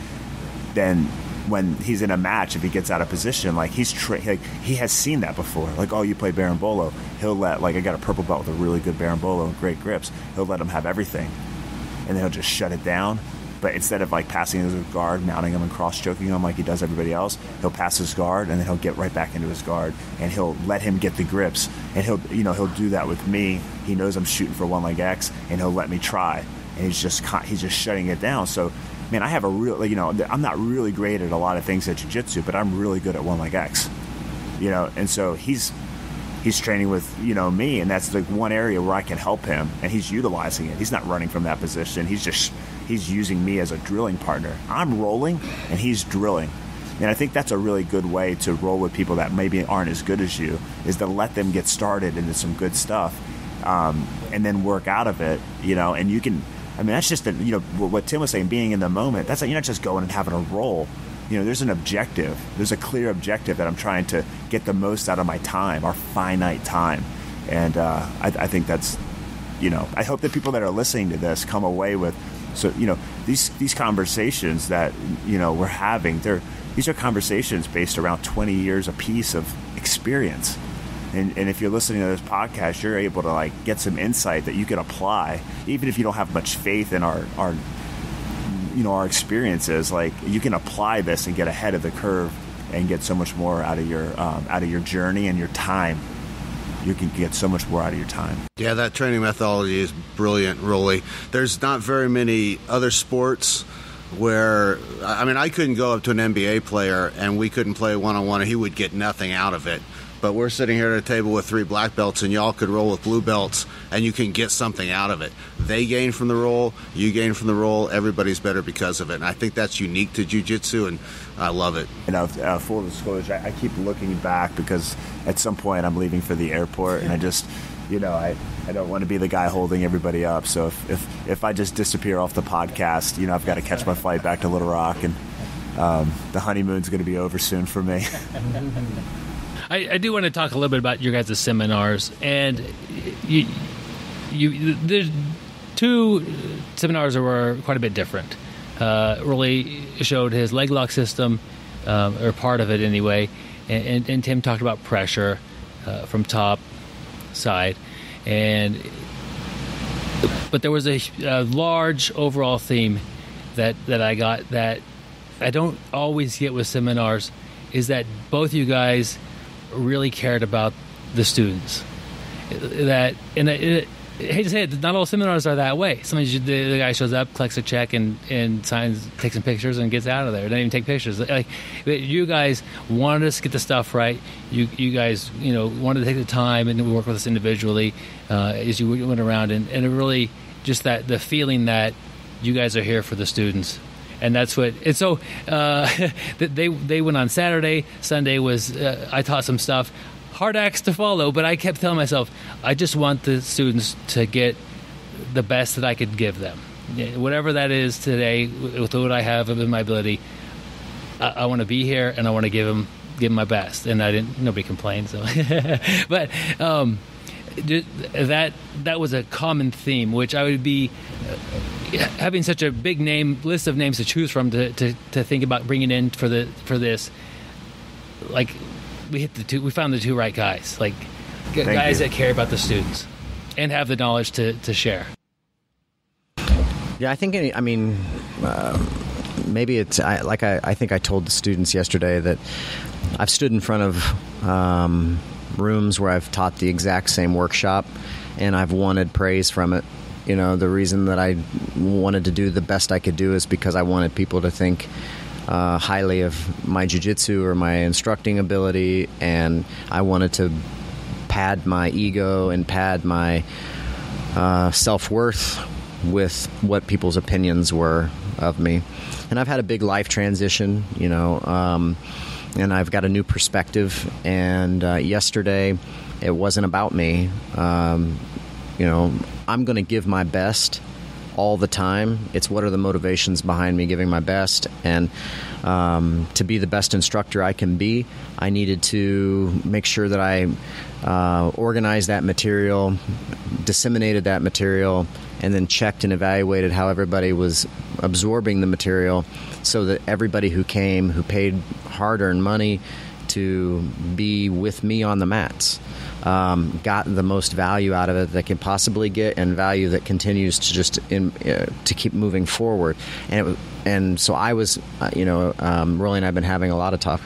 then when he's in a match, if he gets out of position, like he's tra- like he has seen that before. Like, oh, you play berimbolo, he'll let like I got a purple belt with a really good berimbolo and great grips. He'll let him have everything and then he'll just shut it down. But instead of like passing his guard, mounting him and cross choking him like he does everybody else, he'll pass his guard and then he'll get right back into his guard and he'll let him get the grips and he'll you know he'll do that with me. He knows I'm shooting for one leg X and he'll let me try and he's just he's just shutting it down. So man, I have a real you know I'm not really great at a lot of things at jiu-jitsu, but I'm really good at one leg X. You know, and so he's he's training with you know me, and that's the one area where I can help him, and he's utilizing it. He's not running from that position. He's just he's using me as a drilling partner. I'm rolling, and he's drilling. And I think that's a really good way to roll with people that maybe aren't as good as you, is to let them get started into some good stuff, um, and then work out of it. You know, and you can. I mean, that's just a, you know what Tim was saying, being in the moment. That's like, you're not just going and having a roll. You know, there's an objective. There's a clear objective that I'm trying to get the most out of my time, our finite time, and uh, I, I think that's, you know, I hope that people that are listening to this come away with, so you know, these these conversations that you know we're having, they're these are conversations based around 20 years a piece of experience. And, and if you're listening to this podcast, you're able to like get some insight that you can apply, even if you don't have much faith in our, our you know our experiences like you can apply this and get ahead of the curve and get so much more out of your um, out of your journey and your time. You can get so much more out of your time. Yeah that training methodology is brilliant really there's not very many other sports where i mean i couldn't go up to an nba player and we couldn't play one-on-one and he would get nothing out of it but we're sitting here at a table with three black belts and y'all could roll with blue belts and you can get something out of it they gain from the roll you gain from the roll everybody's better because of it and i think that's unique to jiu-jitsu and i love it you know uh, full disclosure I, I keep looking back because at some point i'm leaving for the airport and i just you know i I don't want to be the guy holding everybody up. So if, if, if I just disappear off the podcast, you know, I've got to catch my flight back to Little Rock, and um, the honeymoon's going to be over soon for me. I, I, do want to talk a little bit about your guys' seminars, and you, you, there's two seminars that were quite a bit different. Uh, really showed his leg lock system, um, or part of it anyway, and, and, and Tim talked about pressure uh, from top side, and but there was a, a large overall theme that that I got that I don't always get with seminars is that both you guys really cared about the students. That and it, I hate to say it, not all seminars are that way. Sometimes you, the, the, guy shows up, collects a check, and, and signs, takes some pictures, and gets out of there. Doesn't even take pictures. Like you guys wanted us to get the stuff right. You you guys you know wanted to take the time and work with us individually uh, as you went around, and, and it really just that the feeling that you guys are here for the students and that's what. And so uh, they they went on Saturday. Sunday was uh, I taught some stuff. Hard acts to follow, but I kept telling myself I just want the students to get the best that I could give them, whatever that is today with what I have in my ability. I, I want to be here and I want to give them give them my best, and I didn't. Nobody complained, so. but um, that that was a common theme, which I would be having such a big name list of names to choose from to, to, to think about bringing in for the for this like we hit the two we found the two right guys like guys you. that care about the students and have the knowledge to, to share. Yeah i think i mean um, maybe it's I, like I, I think i told the students yesterday that i've stood in front of um, rooms where i've taught the exact same workshop and i've wanted praise from it you know, the reason that I wanted to do the best I could do is because I wanted people to think uh, highly of my jiu-jitsu or my instructing ability, and I wanted to pad my ego and pad my uh, self-worth with what people's opinions were of me. And I've had a big life transition, you know, um, and I've got a new perspective. And uh, yesterday, it wasn't about me. Um, you know, I'm going to give my best all the time. It's what are the motivations behind me giving my best, and um, to be the best instructor I can be, I needed to make sure that I uh, organized that material, disseminated that material, and then checked and evaluated how everybody was absorbing the material, so that everybody who came, who paid hard-earned money to be with me on the mats um, got the most value out of it that can possibly get, and value that continues to just in, uh, to keep moving forward. And it, and so I was, uh, you know, um, Roli and I've been having a lot of talk,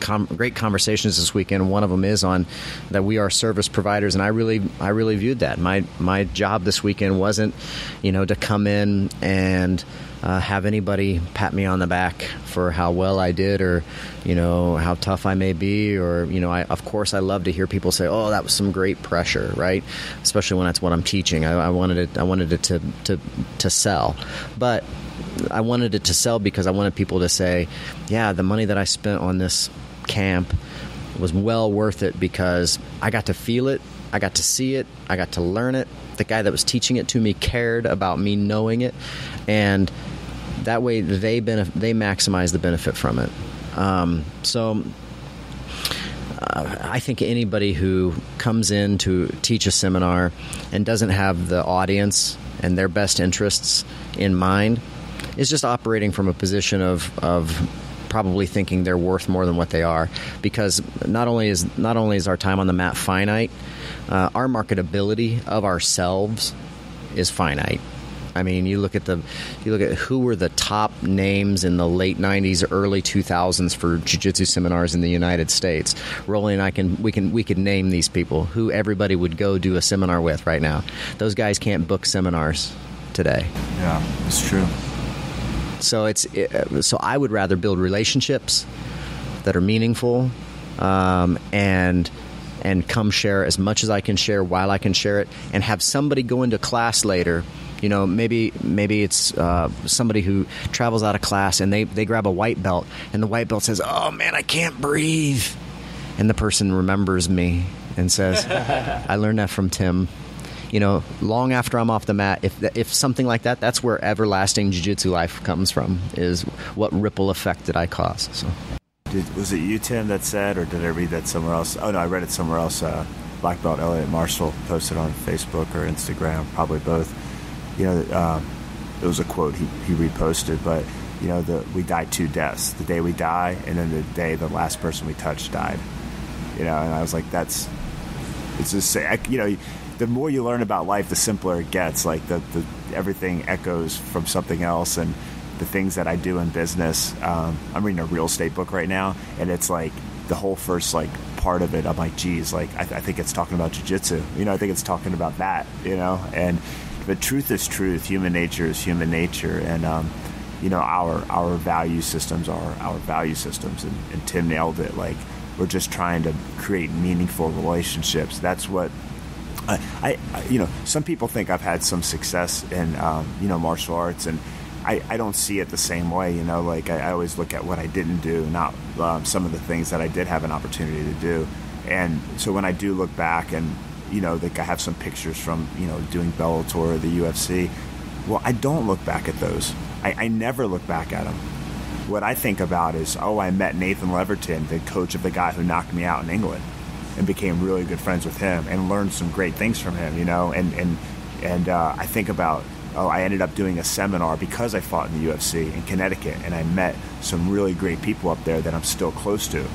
com- great conversations this weekend. One of them is on that we are service providers, and I really, I really viewed that. My my job this weekend wasn't, you know, to come in and uh, have anybody pat me on the back for how well I did or you know how tough I may be or you know I, of course I love to hear people say oh that was some great pressure right? Especially when that's what I'm teaching. I, I wanted it I wanted it to, to to sell. But I wanted it to sell because I wanted people to say yeah the money that I spent on this camp was well worth it because I got to feel it I got to see it I got to learn it the guy that was teaching it to me cared about me knowing it and that way they benef- they maximize the benefit from it. Um, so uh, I think anybody who comes in to teach a seminar and doesn't have the audience and their best interests in mind is just operating from a position of, of probably thinking they're worth more than what they are because not only is not only is our time on the mat finite uh, our marketability of ourselves is finite I mean, you look at the you look at who were the top names in the late '90s, early 2000s for jiu-jitsu seminars in the United States. Roli and I can we can we could name these people who everybody would go do a seminar with right now. Those guys can't book seminars today. Yeah, it's true. So it's it, so I would rather build relationships that are meaningful um, and and come share as much as I can share while I can share it, and have somebody go into class later. You know maybe maybe it's uh, somebody who travels out of class and they, they grab a white belt and the white belt says oh man i can't breathe. And the person remembers me and says i learned that from tim you know long after i'm off the mat if if something like that that's where everlasting jiu-jitsu life comes from is what ripple effect did i cause so. Did, was it you tim that said or did i read that somewhere else? Oh no i read it somewhere else uh, black belt Eliot Marshall posted on facebook or instagram probably both. You know, um, it was a quote he, he reposted, but you know, the, we die two deaths: the day we die, and then the day the last person we touched died. You know, and I was like, that's it's just say, you know, the more you learn about life, the simpler it gets. Like the, the everything echoes from something else, and the things that I do in business. Um, I'm reading a real estate book right now, and it's like the whole first like part of it. I'm like, geez, like I, th- I think it's talking about jujitsu. You know, I think it's talking about that. You know, and but truth is truth. Human nature is human nature, and um, you know our our value systems are our value systems. And, and Tim nailed it. Like we're just trying to create meaningful relationships. That's what I, I, you know, some people think I've had some success in, um, you know, martial arts, and I, I don't see it the same way. You know, like I, I always look at what I didn't do, not um, some of the things that I did have an opportunity to do. And so when I do look back and you know, like I have some pictures from, you know, doing Bellator or the UFC. Well, I don't look back at those. I, I never look back at them. What I think about is, oh, I met Nathan Leverton, the coach of the guy who knocked me out in England, and became really good friends with him and learned some great things from him, you know. And and and uh, I think about, oh, I ended up doing a seminar because I fought in the UFC in Connecticut, and I met some really great people up there that I'm still close to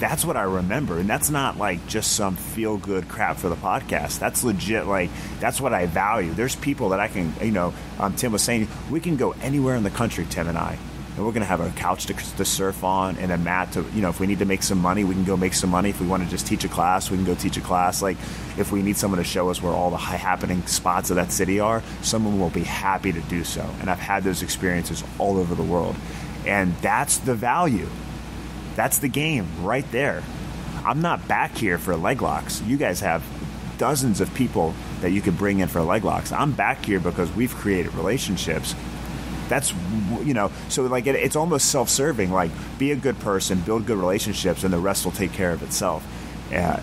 that's what I remember. And that's not like just some feel good crap for the podcast. That's legit. Like, that's what I value. There's people that I can, you know, um, Tim was saying, we can go anywhere in the country, Tim and I. And we're going to have a couch to, to, surf on and a mat to, you know, if we need to make some money, we can go make some money. If we want to just teach a class, we can go teach a class. Like, if we need someone to show us where all the high happening spots of that city are, someone will be happy to do so. And I've had those experiences all over the world. And that's the value that's the game right there. I'm not back here for leg locks. You guys have dozens of people that you could bring in for leg locks. I'm back here because we've created relationships. That's you know, so like it, it's almost self-serving. Like, be a good person, build good relationships, and the rest will take care of itself. Uh,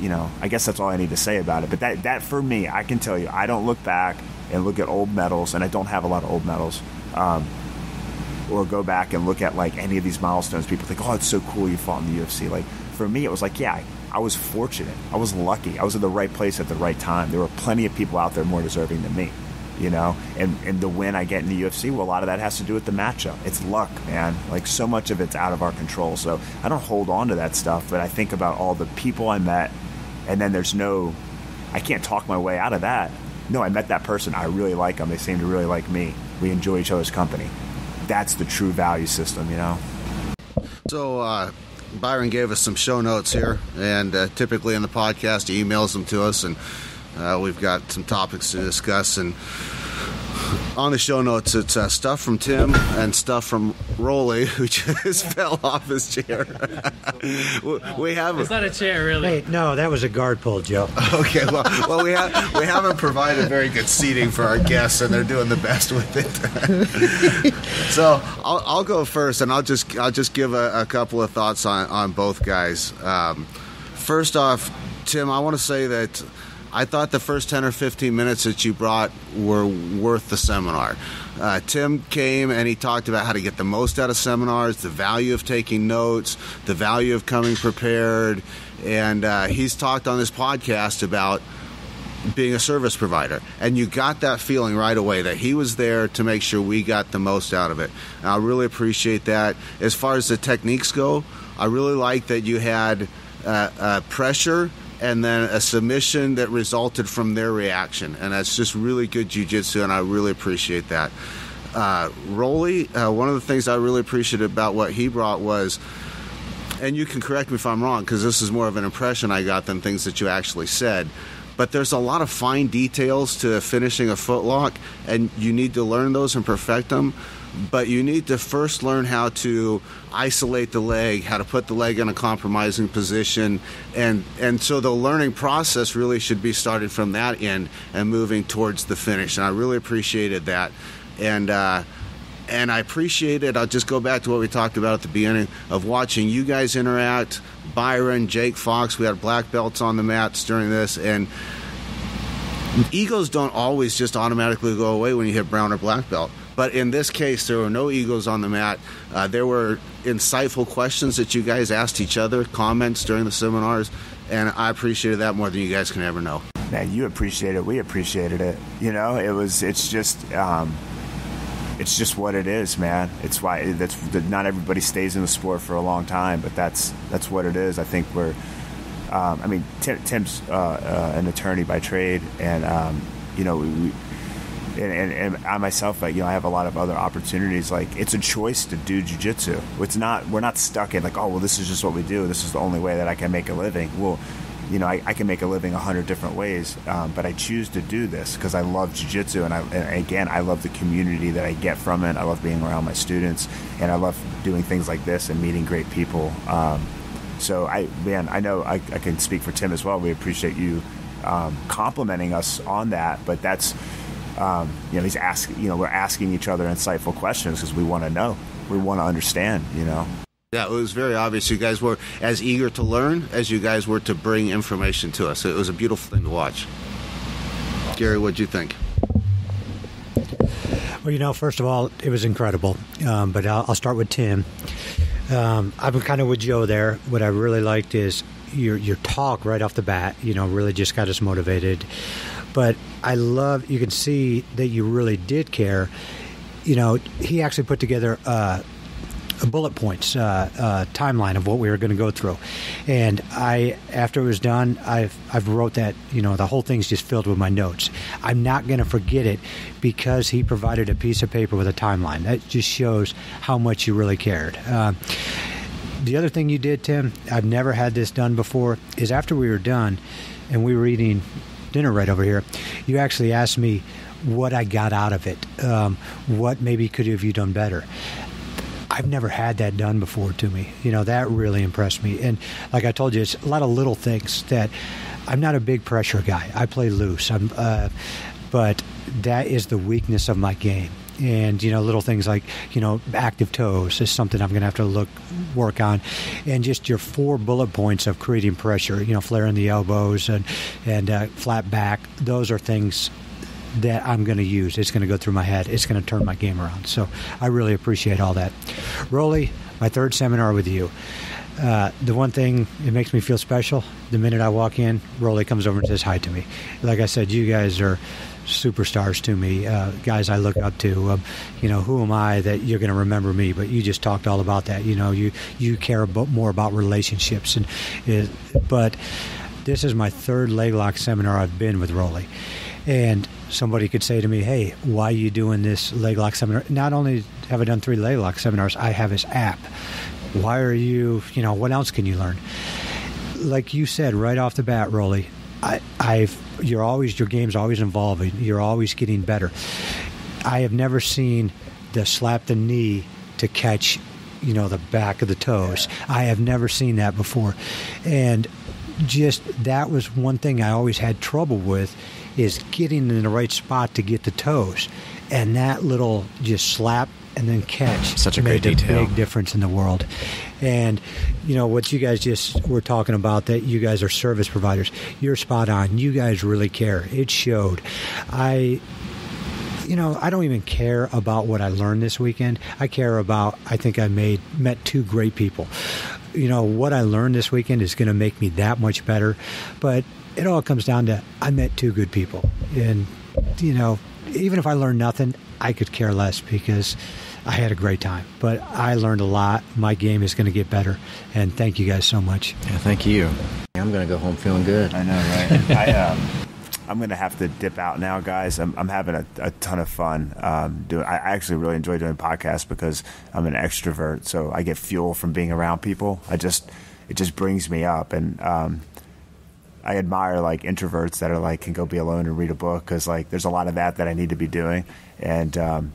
you know, I guess that's all I need to say about it. But that that for me, I can tell you, I don't look back and look at old medals, and I don't have a lot of old medals. Um, or go back and look at like any of these milestones. People think, oh, it's so cool you fought in the UFC. Like for me, it was like, yeah, I, I was fortunate. I was lucky. I was in the right place at the right time. There were plenty of people out there more deserving than me. You know, and, and the win I get in the UFC, well, a lot of that has to do with the matchup. It's luck, man. Like so much of it's out of our control. So I don't hold on to that stuff, but I think about all the people I met, and then there's no, I can't talk my way out of that. No, I met that person. I really like them. They seem to really like me. We enjoy each other's company that's the true value system, you know. So uh, Byron gave us some show notes here, and uh, typically in the podcast, he emails them to us, and uh, we've got some topics to discuss and on the show notes, it's uh, stuff from Tim and stuff from Roli, who just fell off his chair. we have. It's not a chair, really. Wait, no, that was a guard pull, Joe. Okay, well, well, we have we haven't provided very good seating for our guests, and they're doing the best with it. so I'll, I'll, go first, and I'll just I'll just give a, a couple of thoughts on on both guys. Um, first off, Tim, I want to say that I thought the first 10 or 15 minutes that you brought were worth the seminar. Uh, Tim came and he talked about how to get the most out of seminars, the value of taking notes, the value of coming prepared, and uh, he's talked on this podcast about being a service provider. And you got that feeling right away that he was there to make sure we got the most out of it. And I really appreciate that. As far as the techniques go, I really like that you had uh, uh, pressure and then a submission that resulted from their reaction. And that's just really good jujitsu, and I really appreciate that. Uh, Roli, uh, one of the things I really appreciated about what he brought was, and you can correct me if I'm wrong, because this is more of an impression I got than things that you actually said. But there's a lot of fine details to finishing a footlock, and you need to learn those and perfect them but you need to first learn how to isolate the leg, how to put the leg in a compromising position, and and so the learning process really should be started from that end and moving towards the finish. And I really appreciated that, and. Uh, and I appreciate it. I'll just go back to what we talked about at the beginning of watching you guys interact. Byron, Jake Fox, we had black belts on the mats during this, and egos don't always just automatically go away when you hit brown or black belt. But in this case, there were no egos on the mat. Uh, there were insightful questions that you guys asked each other, comments during the seminars, and I appreciated that more than you guys can ever know. Man, you appreciate it. We appreciated it. You know, it was. It's just. Um, it's just what it is, man. It's why that's not everybody stays in the sport for a long time, but that's that's what it is. I think we're. Um, I mean, Tim, Tim's uh, uh, an attorney by trade, and um, you know we, and, and, and, I myself, you know, I have a lot of other opportunities. Like, it's a choice to do jujitsu. It's not, we're not stuck in like, oh, well, this is just what we do. This is the only way that I can make a living. Well, you know, I, I can make a living a hundred different ways, um, but I choose to do this because I love jujitsu, and I, and again, I love the community that I get from it. I love being around my students, and I love doing things like this and meeting great people. Um, so I, man, I know I, I, can speak for Tim as well. We appreciate you um, complimenting us on that, but that's um, you know, he's asking, you know, we're asking each other insightful questions because we want to know, we want to understand, you know. Yeah, it was very obvious you guys were as eager to learn as you guys were to bring information to us. It was a beautiful thing to watch. Gary, what'd you think? Well, you know, first of all, it was incredible. Um, but I'll, I'll, start with Tim. Um, I'm kind of with Joe there. What I really liked is your your talk right off the bat. You know, really just got us motivated. But I love, you can see that you really did care. You know, he actually put together uh, a bullet points uh, uh, timeline of what we were going to go through, and I after it was done, I've I've wrote that you know the whole thing's just filled with my notes. I'm not going to forget it because he provided a piece of paper with a timeline. That just shows how much you really cared. Uh, the other thing you did, Tim, I've never had this done before, is after we were done and we were eating dinner right over here, you actually asked me what I got out of it. Um, what maybe could have you done better? I've never had that done before to me. You know, that really impressed me. And like I told you, it's a lot of little things that I'm not a big pressure guy. I play loose. I'm, uh, but that is the weakness of my game and you know little things like you know active toes is something I'm going to have to look work on, and just your four bullet points of creating pressure. You know, flaring the elbows and and uh, flat back. Those are things that I'm going to use. It's going to go through my head. It's going to turn my game around. So I really appreciate all that. Roli, my third seminar with you. Uh, the one thing it makes me feel special the minute I walk in, Roli comes over and says hi to me. Like I said, you guys are superstars to me, uh, guys I look up to. Um, you know, who am I that you're going to remember me? But you just talked all about that. You know, you you care about, more about relationships, and it, but this is my third leg lock seminar I've been with Roli, and somebody could say to me, "Hey, why are you doing this leg lock seminar?" Not only have I done three leg lock seminars, I have his app. Why are you? You know, what else can you learn? Like you said right off the bat, Roli, I, I've you're always your game's always evolving. You're always getting better. I have never seen the slap the knee to catch, you know, the back of the toes. I have never seen that before, and just that was one thing I always had trouble with is getting in the right spot to get the toes, and that little just slap and then catch. Such a great detail. A big difference in the world. And you know what you guys just were talking about that you guys are service providers. You're spot on. You guys really care. It showed. I you know, I don't even care about what I learned this weekend. I care about I think I made met two great people. You know, what I learned this weekend is going to make me that much better. But it all comes down to I met two good people. And you know, even if I learned nothing, I could care less because I had a great time. But I learned a lot. My game is going to get better. And thank you guys so much. Yeah, thank you. I'm going to go home feeling good. I know, right? I, um, I'm going to have to dip out now, guys. I'm, I'm having a, a, ton of fun um, doing. I actually really enjoy doing podcasts because I'm an extrovert, so I get fuel from being around people. I just it just brings me up, and um, I admire like introverts that are like can go be alone and read a book because like there's a lot of that that I need to be doing, and um,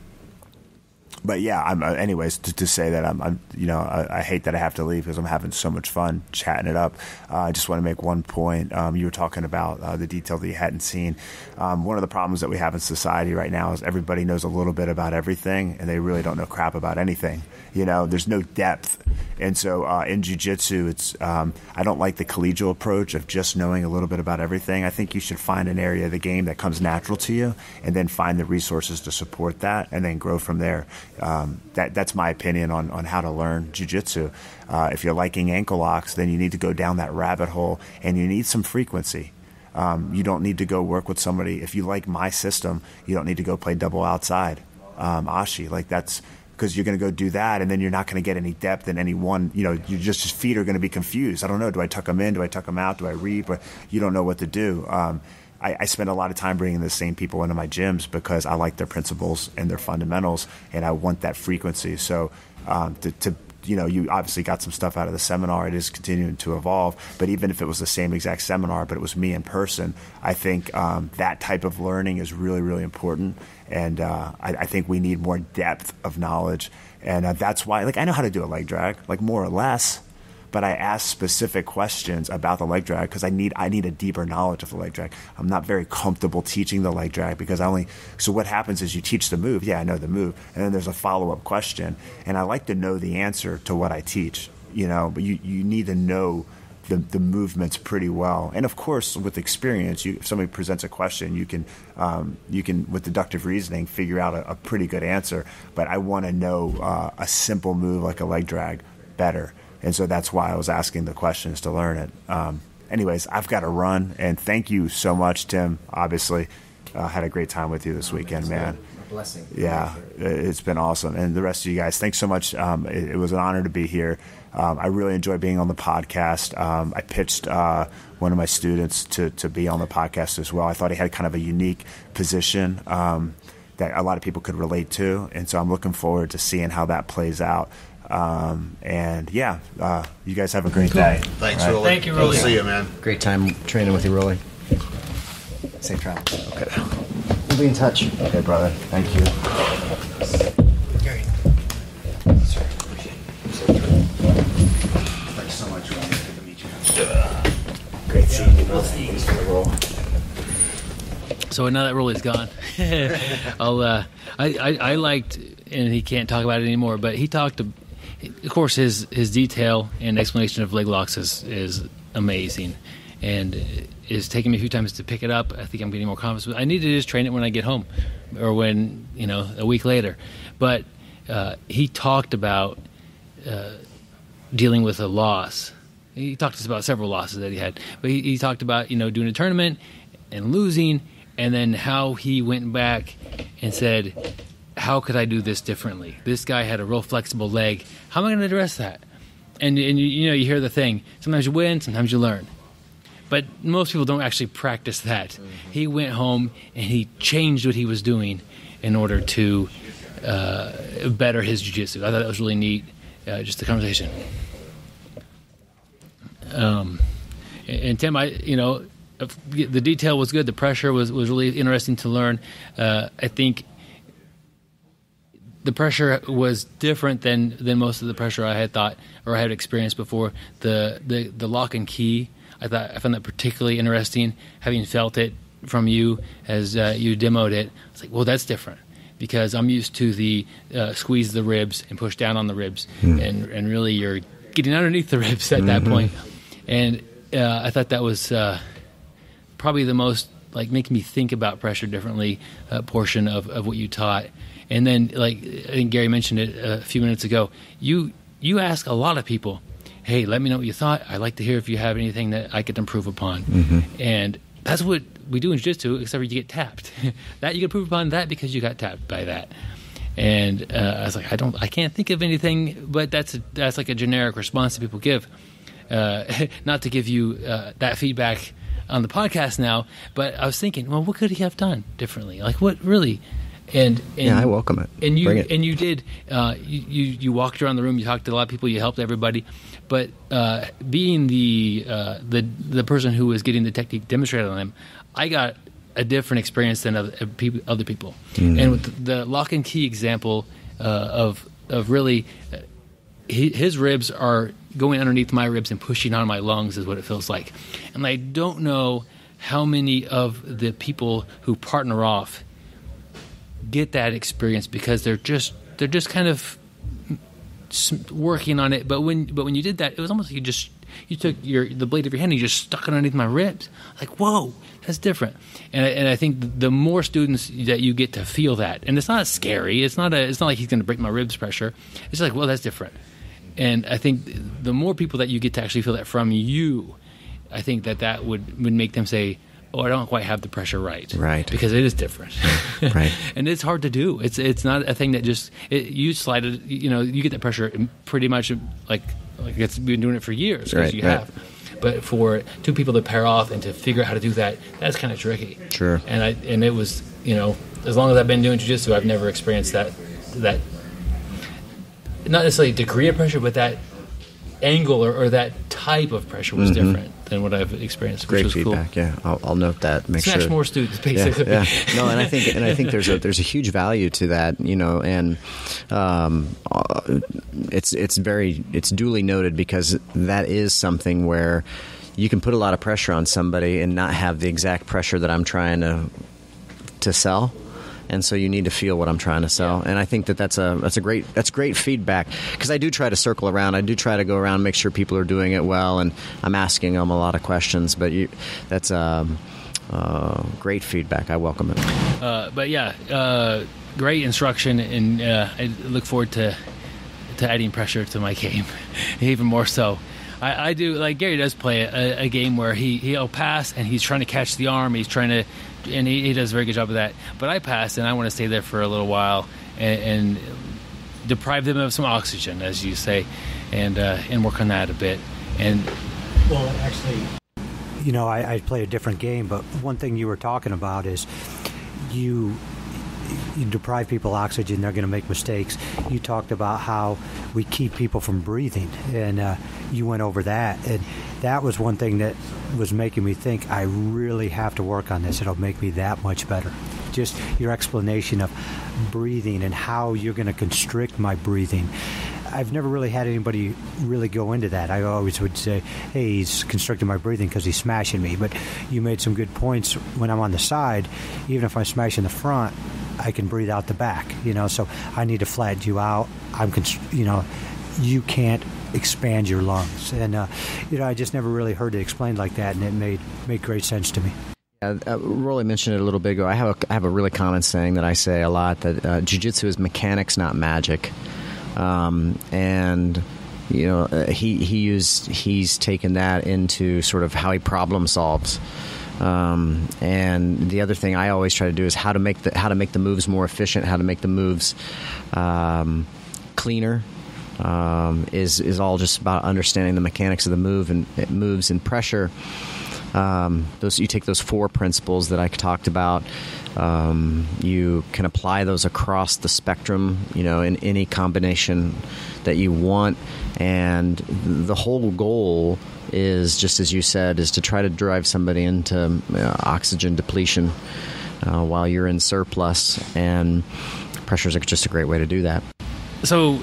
but yeah, I'm. Uh, anyways, to, to, say that I'm, I'm you know, I, I, hate that I have to leave because I'm having so much fun chatting it up. Uh, I just want to make one point. Um, you were talking about uh, the detail that you hadn't seen. Um, one of the problems that we have in society right now is everybody knows a little bit about everything, and they really don't know crap about anything. You know, there's no depth, and so uh, in jujitsu, it's. Um, I don't like the collegial approach of just knowing a little bit about everything. I think you should find an area of the game that comes natural to you, and then find the resources to support that, and then grow from there um, that that's my opinion on, on how to learn jujitsu. Uh, if you're liking ankle locks, then you need to go down that rabbit hole, and you need some frequency. Um, you don't need to go work with somebody. If you like my system, you don't need to go play double outside um, ashi. Like that's because you're going to go do that, and then you're not going to get any depth in any one. You know, you just your feet are going to be confused. I don't know. Do I tuck them in? Do I tuck them out? Do I read? But you don't know what to do. Um, I, I, spend a lot of time bringing the same people into my gyms because I like their principles and their fundamentals, and I want that frequency. So um, to, to you know, you obviously got some stuff out of the seminar. It is continuing to evolve. But even if it was the same exact seminar, but it was me in person, I think um, that type of learning is really, really important. And uh, I, I, think we need more depth of knowledge. And uh, that's why, like, I know how to do a leg drag, like more or less but I ask specific questions about the leg drag because I need I need a deeper knowledge of the leg drag. I'm not very comfortable teaching the leg drag because I only so what happens is you teach the move, yeah, I know the move, and then there's a follow up question, and I like to know the answer to what I teach, you know, but you you need to know. The, the movements pretty well, and of course, with experience, you, if somebody presents a question, you can um, you can with deductive reasoning figure out a, a pretty good answer. But I want to know uh, a simple move like a leg drag better and so that's why I was asking the questions to learn it. Um, anyways, I've got to run, and thank you so much, Tim. Obviously, uh, had a great time with you this weekend, man. blessing. Yeah, it's been awesome, and the rest of you guys, thanks so much. Um, it, it, was an honor to be here. Um, I really enjoy being on the podcast. Um, I pitched uh, one of my students to to be on the podcast as well. I thought he had kind of a unique position um, that a lot of people could relate to, and so I'm looking forward to seeing how that plays out. Um, and yeah, uh, you guys have a great cool. day. Thanks, right. Thank you, Roli. See you, man. Great time training with you, Roli. Safe travels. Okay. We'll be in touch. Okay, brother. Thank you. Great seeing. Thanks for the roll. So now that Roli's gone, I'll. Uh, I, I, I liked, and he can't talk about it anymore. But he talked of course, his his detail and explanation of leg locks is is amazing, and it's taken me a few times to pick it up. I think I'm getting more confidence. I need to just train it when I get home, or when you know a week later. But uh, he talked about uh, dealing with a loss. He talked to us about several losses that he had, but he, he talked about you know doing a tournament and losing, and then how he went back and said how could I do this differently? This guy had a real flexible leg. How am I going to address that? And, and you, you know, you hear the thing. Sometimes you win, sometimes you learn. But most people don't actually practice that. Mm-hmm. He went home and he changed what he was doing in order to uh, better his jiu-jitsu. I thought that was really neat, uh, just the conversation. Um, and, Tim, I, you know, the detail was good. The pressure was, was really interesting to learn. Uh, I think the pressure was different than than most of the pressure I had thought or I had experienced before. The the the lock and key, I thought I found that particularly interesting. Having felt it from you as uh, you demoed it, it's like, well, that's different. because I'm used to the uh, squeeze the ribs and push down on the ribs, and and really you're getting underneath the ribs at that point. And uh, I thought that was uh, probably the most like making me think about pressure differently uh, portion of, of what you taught. And then like I think Gary mentioned it a few minutes ago. You you ask a lot of people, hey, let me know what you thought. I'd like to hear if you have anything that I could improve upon. And that's what we do in jiu-jitsu, except for you get tapped. that you can improve upon that because you got tapped by that. And uh, I was like, I don't, I can't think of anything, but that's a, that's like a generic response that people give. Uh, not to give you uh, that feedback on the podcast now, but I was thinking, well, what could he have done differently? Like, what really? And, and Yeah, I welcome it. And you Bring it. and you did. Uh, you, you you walked around the room. You talked to a lot of people. You helped everybody. But uh, being the uh, the the person who was getting the technique demonstrated on them, I got a different experience than other uh, people. Other people. And with the lock and key example uh, of of really, uh, his ribs are going underneath my ribs and pushing on my lungs is what it feels like. And I don't know how many of the people who partner off get that experience because they're just they're just kind of working on it. But when but when you did that, it was almost like you just you took your the blade of your hand and you just stuck it underneath my ribs. Like whoa, that's different. And I, and I think the more students that you get to feel that, and it's not scary. It's not a it's not like he's going to break my ribs pressure. It's like well that's different. And I think the more people that you get to actually feel that from you, I think that that would would make them say. Oh, I don't quite have the pressure right. Right. Because it is different. Right. and it's hard to do. It's it's not a thing that just it, you slide it. You know, you get that pressure pretty much like like it's been doing it for years because Right, you right. have. But for two people to pair off and to figure out how to do that, that's kind of tricky. Sure. And I and it was you know as long as I've been doing jujitsu, I've never experienced that that not necessarily degree of pressure, but that angle or, or that type of pressure was different than what I've experienced. Mm-hmm. Great which was feedback. Cool. Yeah, I'll, I'll note that. Make Smash sure more students, yeah, basically. yeah. No, and I think and I think there's a there's a huge value to that, you know, and um, uh, it's it's very it's duly noted because that is something where you can put a lot of pressure on somebody and not have the exact pressure that I'm trying to to sell. And so you need to feel what I'm trying to sell, and I think that that's a that's a great that's great feedback because I do try to circle around. I do try to go around, and make sure people are doing it well, and I'm asking them a lot of questions. But you, that's um, uh, great feedback. I welcome it. Uh, but yeah, uh, great instruction, and uh, I look forward to to adding pressure to my game, even more so. I, I do like Gary does play a, a game where he he'll pass and he's trying to catch the arm. He's trying to, and he, he does a very good job of that. But I pass and I want to stay there for a little while and, and deprive them of some oxygen, as you say, and uh, and work on that a bit. And Well, actually, you know, I, I play a different game, but one thing you were talking about is you you deprive people oxygen, they're going to make mistakes. You talked about how we keep people from breathing, and uh, you went over that, and that was one thing that was making me think I really have to work on this. It'll make me that much better. Just your explanation of breathing and how you're going to constrict my breathing. I've never really had anybody really go into that. I always would say, "Hey, he's constricting my breathing because he's smashing me." But you made some good points when I'm on the side. Even if I'm smashing the front, I can breathe out the back. You know, so I need to flatten you out. I'm, const- you know, you can't expand your lungs, and uh, you know, I just never really heard it explained like that, and it made made great sense to me. Uh, Roli mentioned it a little bit ago. I have a, I have a really common saying that I say a lot that uh, jujitsu is mechanics, not magic. Um, and you know, uh, he he used he's taken that into sort of how he problem solves. Um, and the other thing I always try to do is how to make the how to make the moves more efficient, how to make the moves um, cleaner. Um, is is all just about understanding the mechanics of the move and it moves and pressure um, those you take those four principles that I talked about. Um, you can apply those across the spectrum, you know, in any combination that you want, and the whole goal is just as you said, is to try to drive somebody into uh, oxygen depletion uh, while you're in surplus, and pressure is just a great way to do that. so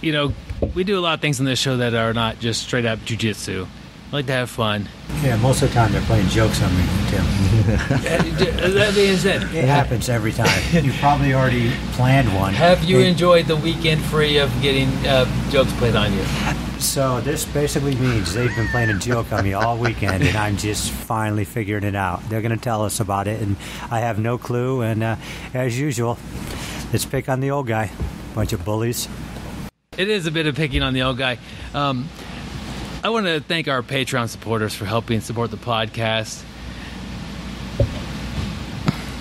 you know we do a lot of things in this show that are not just straight up jujitsu like to have fun. Yeah, most of the time they're playing jokes on me, Tim. that being said, It happens every time. You probably already planned one. have you It- enjoyed the weekend free of getting uh, jokes played on you? So this basically means they've been playing a joke on me all weekend, and I'm just finally figuring it out. They're going to tell us about it, and I have no clue. And uh, as usual, let's pick on the old guy. Bunch of bullies. It is a bit of picking on the old guy. Um, I want to thank our Patreon supporters for helping support the podcast.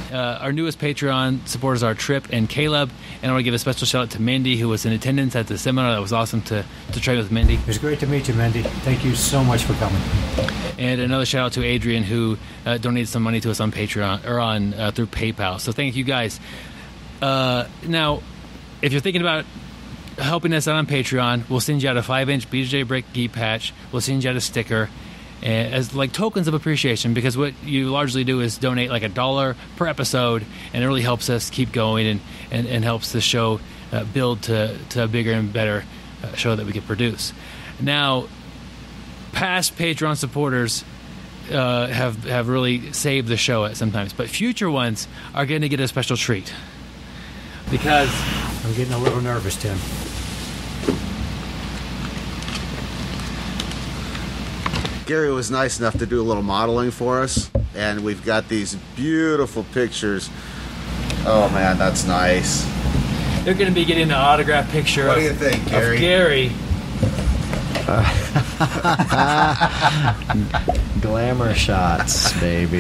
Uh, our newest Patreon supporters are Trip and Caleb, and I want to give a special shout out to Mindy, who was in attendance at the seminar. That was awesome to, to train with Mindy. It was great to meet you, Mindy. Thank you so much for coming. And another shout out to Adrian, who uh, donated some money to us on Patreon or on uh, through PayPal. So thank you guys. Uh, now, if you're thinking about helping us out on Patreon, we'll send you out a five-inch BJJ Brick Geek patch. We'll send you out a sticker. As like tokens of appreciation, because what you largely do is donate like a dollar per episode, and it really helps us keep going and, and, and helps the show uh, build to, to a bigger and better uh, show that we can produce. Now, past Patreon supporters uh, have have really saved the show at sometimes, but future ones are going to get a special treat because I'm getting a little nervous, Tim. Gary was nice enough to do a little modeling for us, and we've got these beautiful pictures. Oh man, that's nice. they're going to be getting an autograph picture. What of, do you think, of Gary? Uh, Gary. Glamour shots, baby.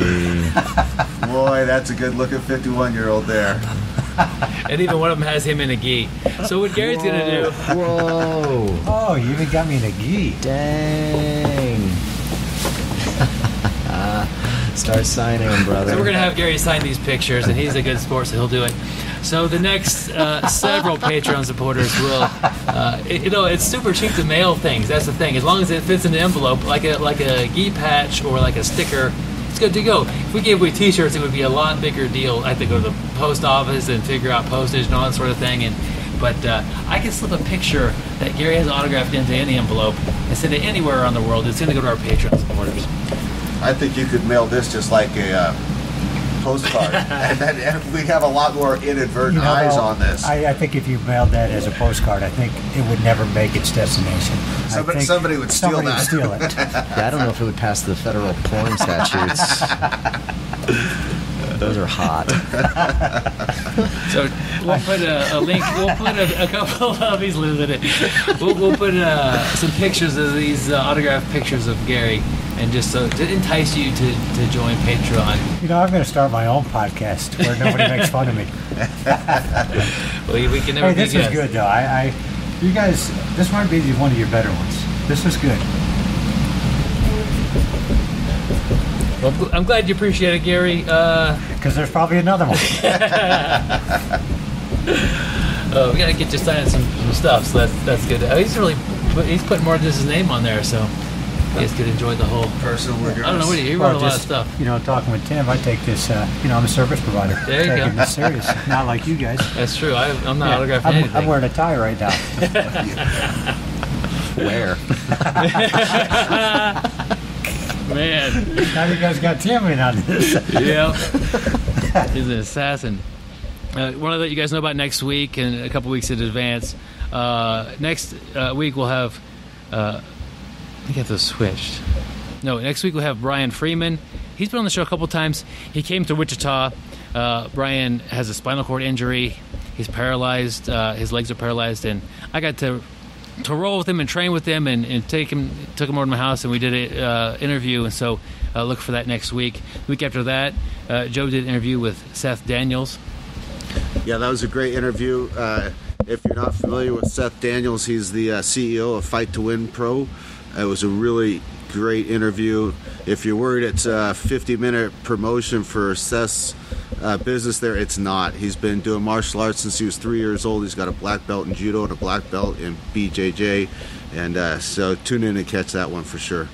Boy, that's a good looking 51 year old there. and even one of them has him in a gi. So what Gary's going to do? Whoa! Oh, you even got me in a gi. Dang! Uh, start signing brother. So we're going to have Gary sign these pictures, and he's a good sport, so he'll do it. So the next uh, several Patreon supporters will, uh, it- you know, it's super cheap to mail things. That's the thing. As long as it fits in an envelope, like a like a gi patch or like a sticker, it's good to go. If we gave away T-shirts, it would be a lot bigger deal. I have to go to the post office and figure out postage and all that sort of thing. And but uh, I can slip a picture that Gary has autographed into any envelope and send it anywhere around the world. It's going to go to our Patreon supporters. I think you could mail this just like a uh, postcard, and then and we'd have a lot more inadvertent You know, eyes on this. I, I think if you mailed that as a postcard, I think it would never make its destination. Somebody- somebody would steal somebody that. Would steal it. Yeah, I don't know if it would pass the federal porn statutes. Those are hot. So we'll put a, a link. We'll put a, a couple of these in it. We'll, we'll put uh, some pictures of these uh, autographed pictures of Gary, and just so to entice you to, to join Patreon. You know, I'm going to start my own podcast where nobody makes fun of me. We, we can never Hey, this was guests. good though. I, I, you guys, this might be one of your better ones. This was good. Well, I'm glad you appreciate it, Gary. Uh, Because there's probably another one. uh, we gotta get you signing some, some stuff, so that's that's good. Uh, he's really he's putting more than just his name on there, so you guys could enjoy the whole. Person, we're I don't know what he, he Well, wrote a lot of stuff. You know, talking with Tim, I take this. Uh, you know, I'm a service provider. There you Taking go. this serious, not like you guys. That's true. I, I'm not Yeah, autographing I'm, anything. I'm wearing a tie right now. Where? Man. now you guys got Tim in on this. yeah. He's an assassin. Uh, want to let you guys know about next week and a couple weeks in advance. Uh, next uh, week we'll have. Uh, I think those switched. No, next week we'll have Brian Freeman. He's been on the show a couple times. He came to Wichita. Uh, Brian has a spinal cord injury. He's paralyzed. Uh, his legs are paralyzed, and I got to to roll with him and train with him and, and take him took him over to my house and we did an uh, interview and so uh, look for that next week. The week after that, uh, Joe did an interview with Seth Daniels. Yeah, that was a great interview. Uh, if you're not familiar with Seth Daniels, he's the uh, CEO of Fight to Win Pro. It was a really great interview. If you're worried it's a 50 minute promotion for Seth's uh, business there, it's not. He's been doing martial arts since he was three years old. He's got a black belt in judo and a black belt in BJJ. And uh, so tune in and catch that one for sure.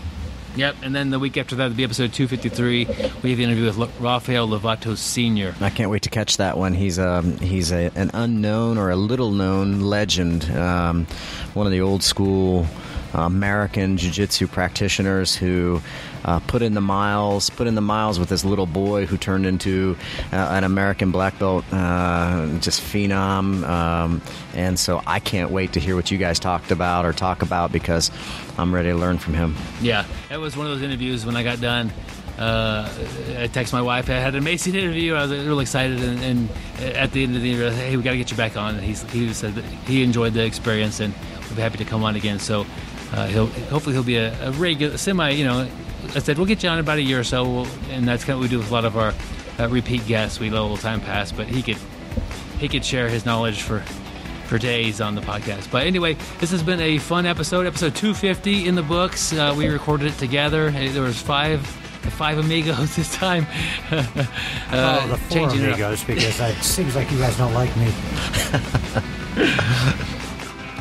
Yep, and then the week after that, it'll be episode 253. We have the interview with Rafael Lovato Sr. I can't wait to catch that one. He's um he's a, an unknown or a little known legend. Um, one of the old school American jiu-jitsu practitioners who uh, put in the miles, put in the miles with this little boy who turned into uh, an American black belt, uh, just phenom. Um, and so I can't wait to hear what you guys talked about or talk about because I'm ready to learn from him. Yeah, that was one of those interviews when I got done. Uh, I texted my wife. I had an amazing interview. I was really excited, and, and at the end of the interview, I said, "Hey, we got to get you back on." And he's, he said he enjoyed the experience, and we'll be happy to come on again. So uh, he'll hopefully he'll be a, a regular, semi. You know, I said we'll get you on in about a year or so, we'll, and that's kind of what we do with a lot of our uh, repeat guests. We let a little time pass, but he could he could share his knowledge for for days on the podcast. But anyway, this has been a fun episode, episode 250 in the books. Uh, we recorded it together. There was five the five amigos this time. uh, oh, the four amigos because it seems like you guys don't like me.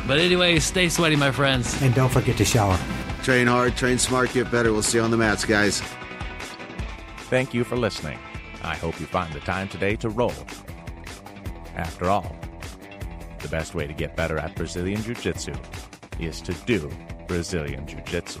but anyway, stay sweaty, my friends, and don't forget to shower. Train hard, train smart, get better. We'll see you on the mats, guys. Thank you for listening. I hope you find the time today to roll. After all, the best way to get better at Brazilian Jiu Jitsu is to do Brazilian Jiu Jitsu.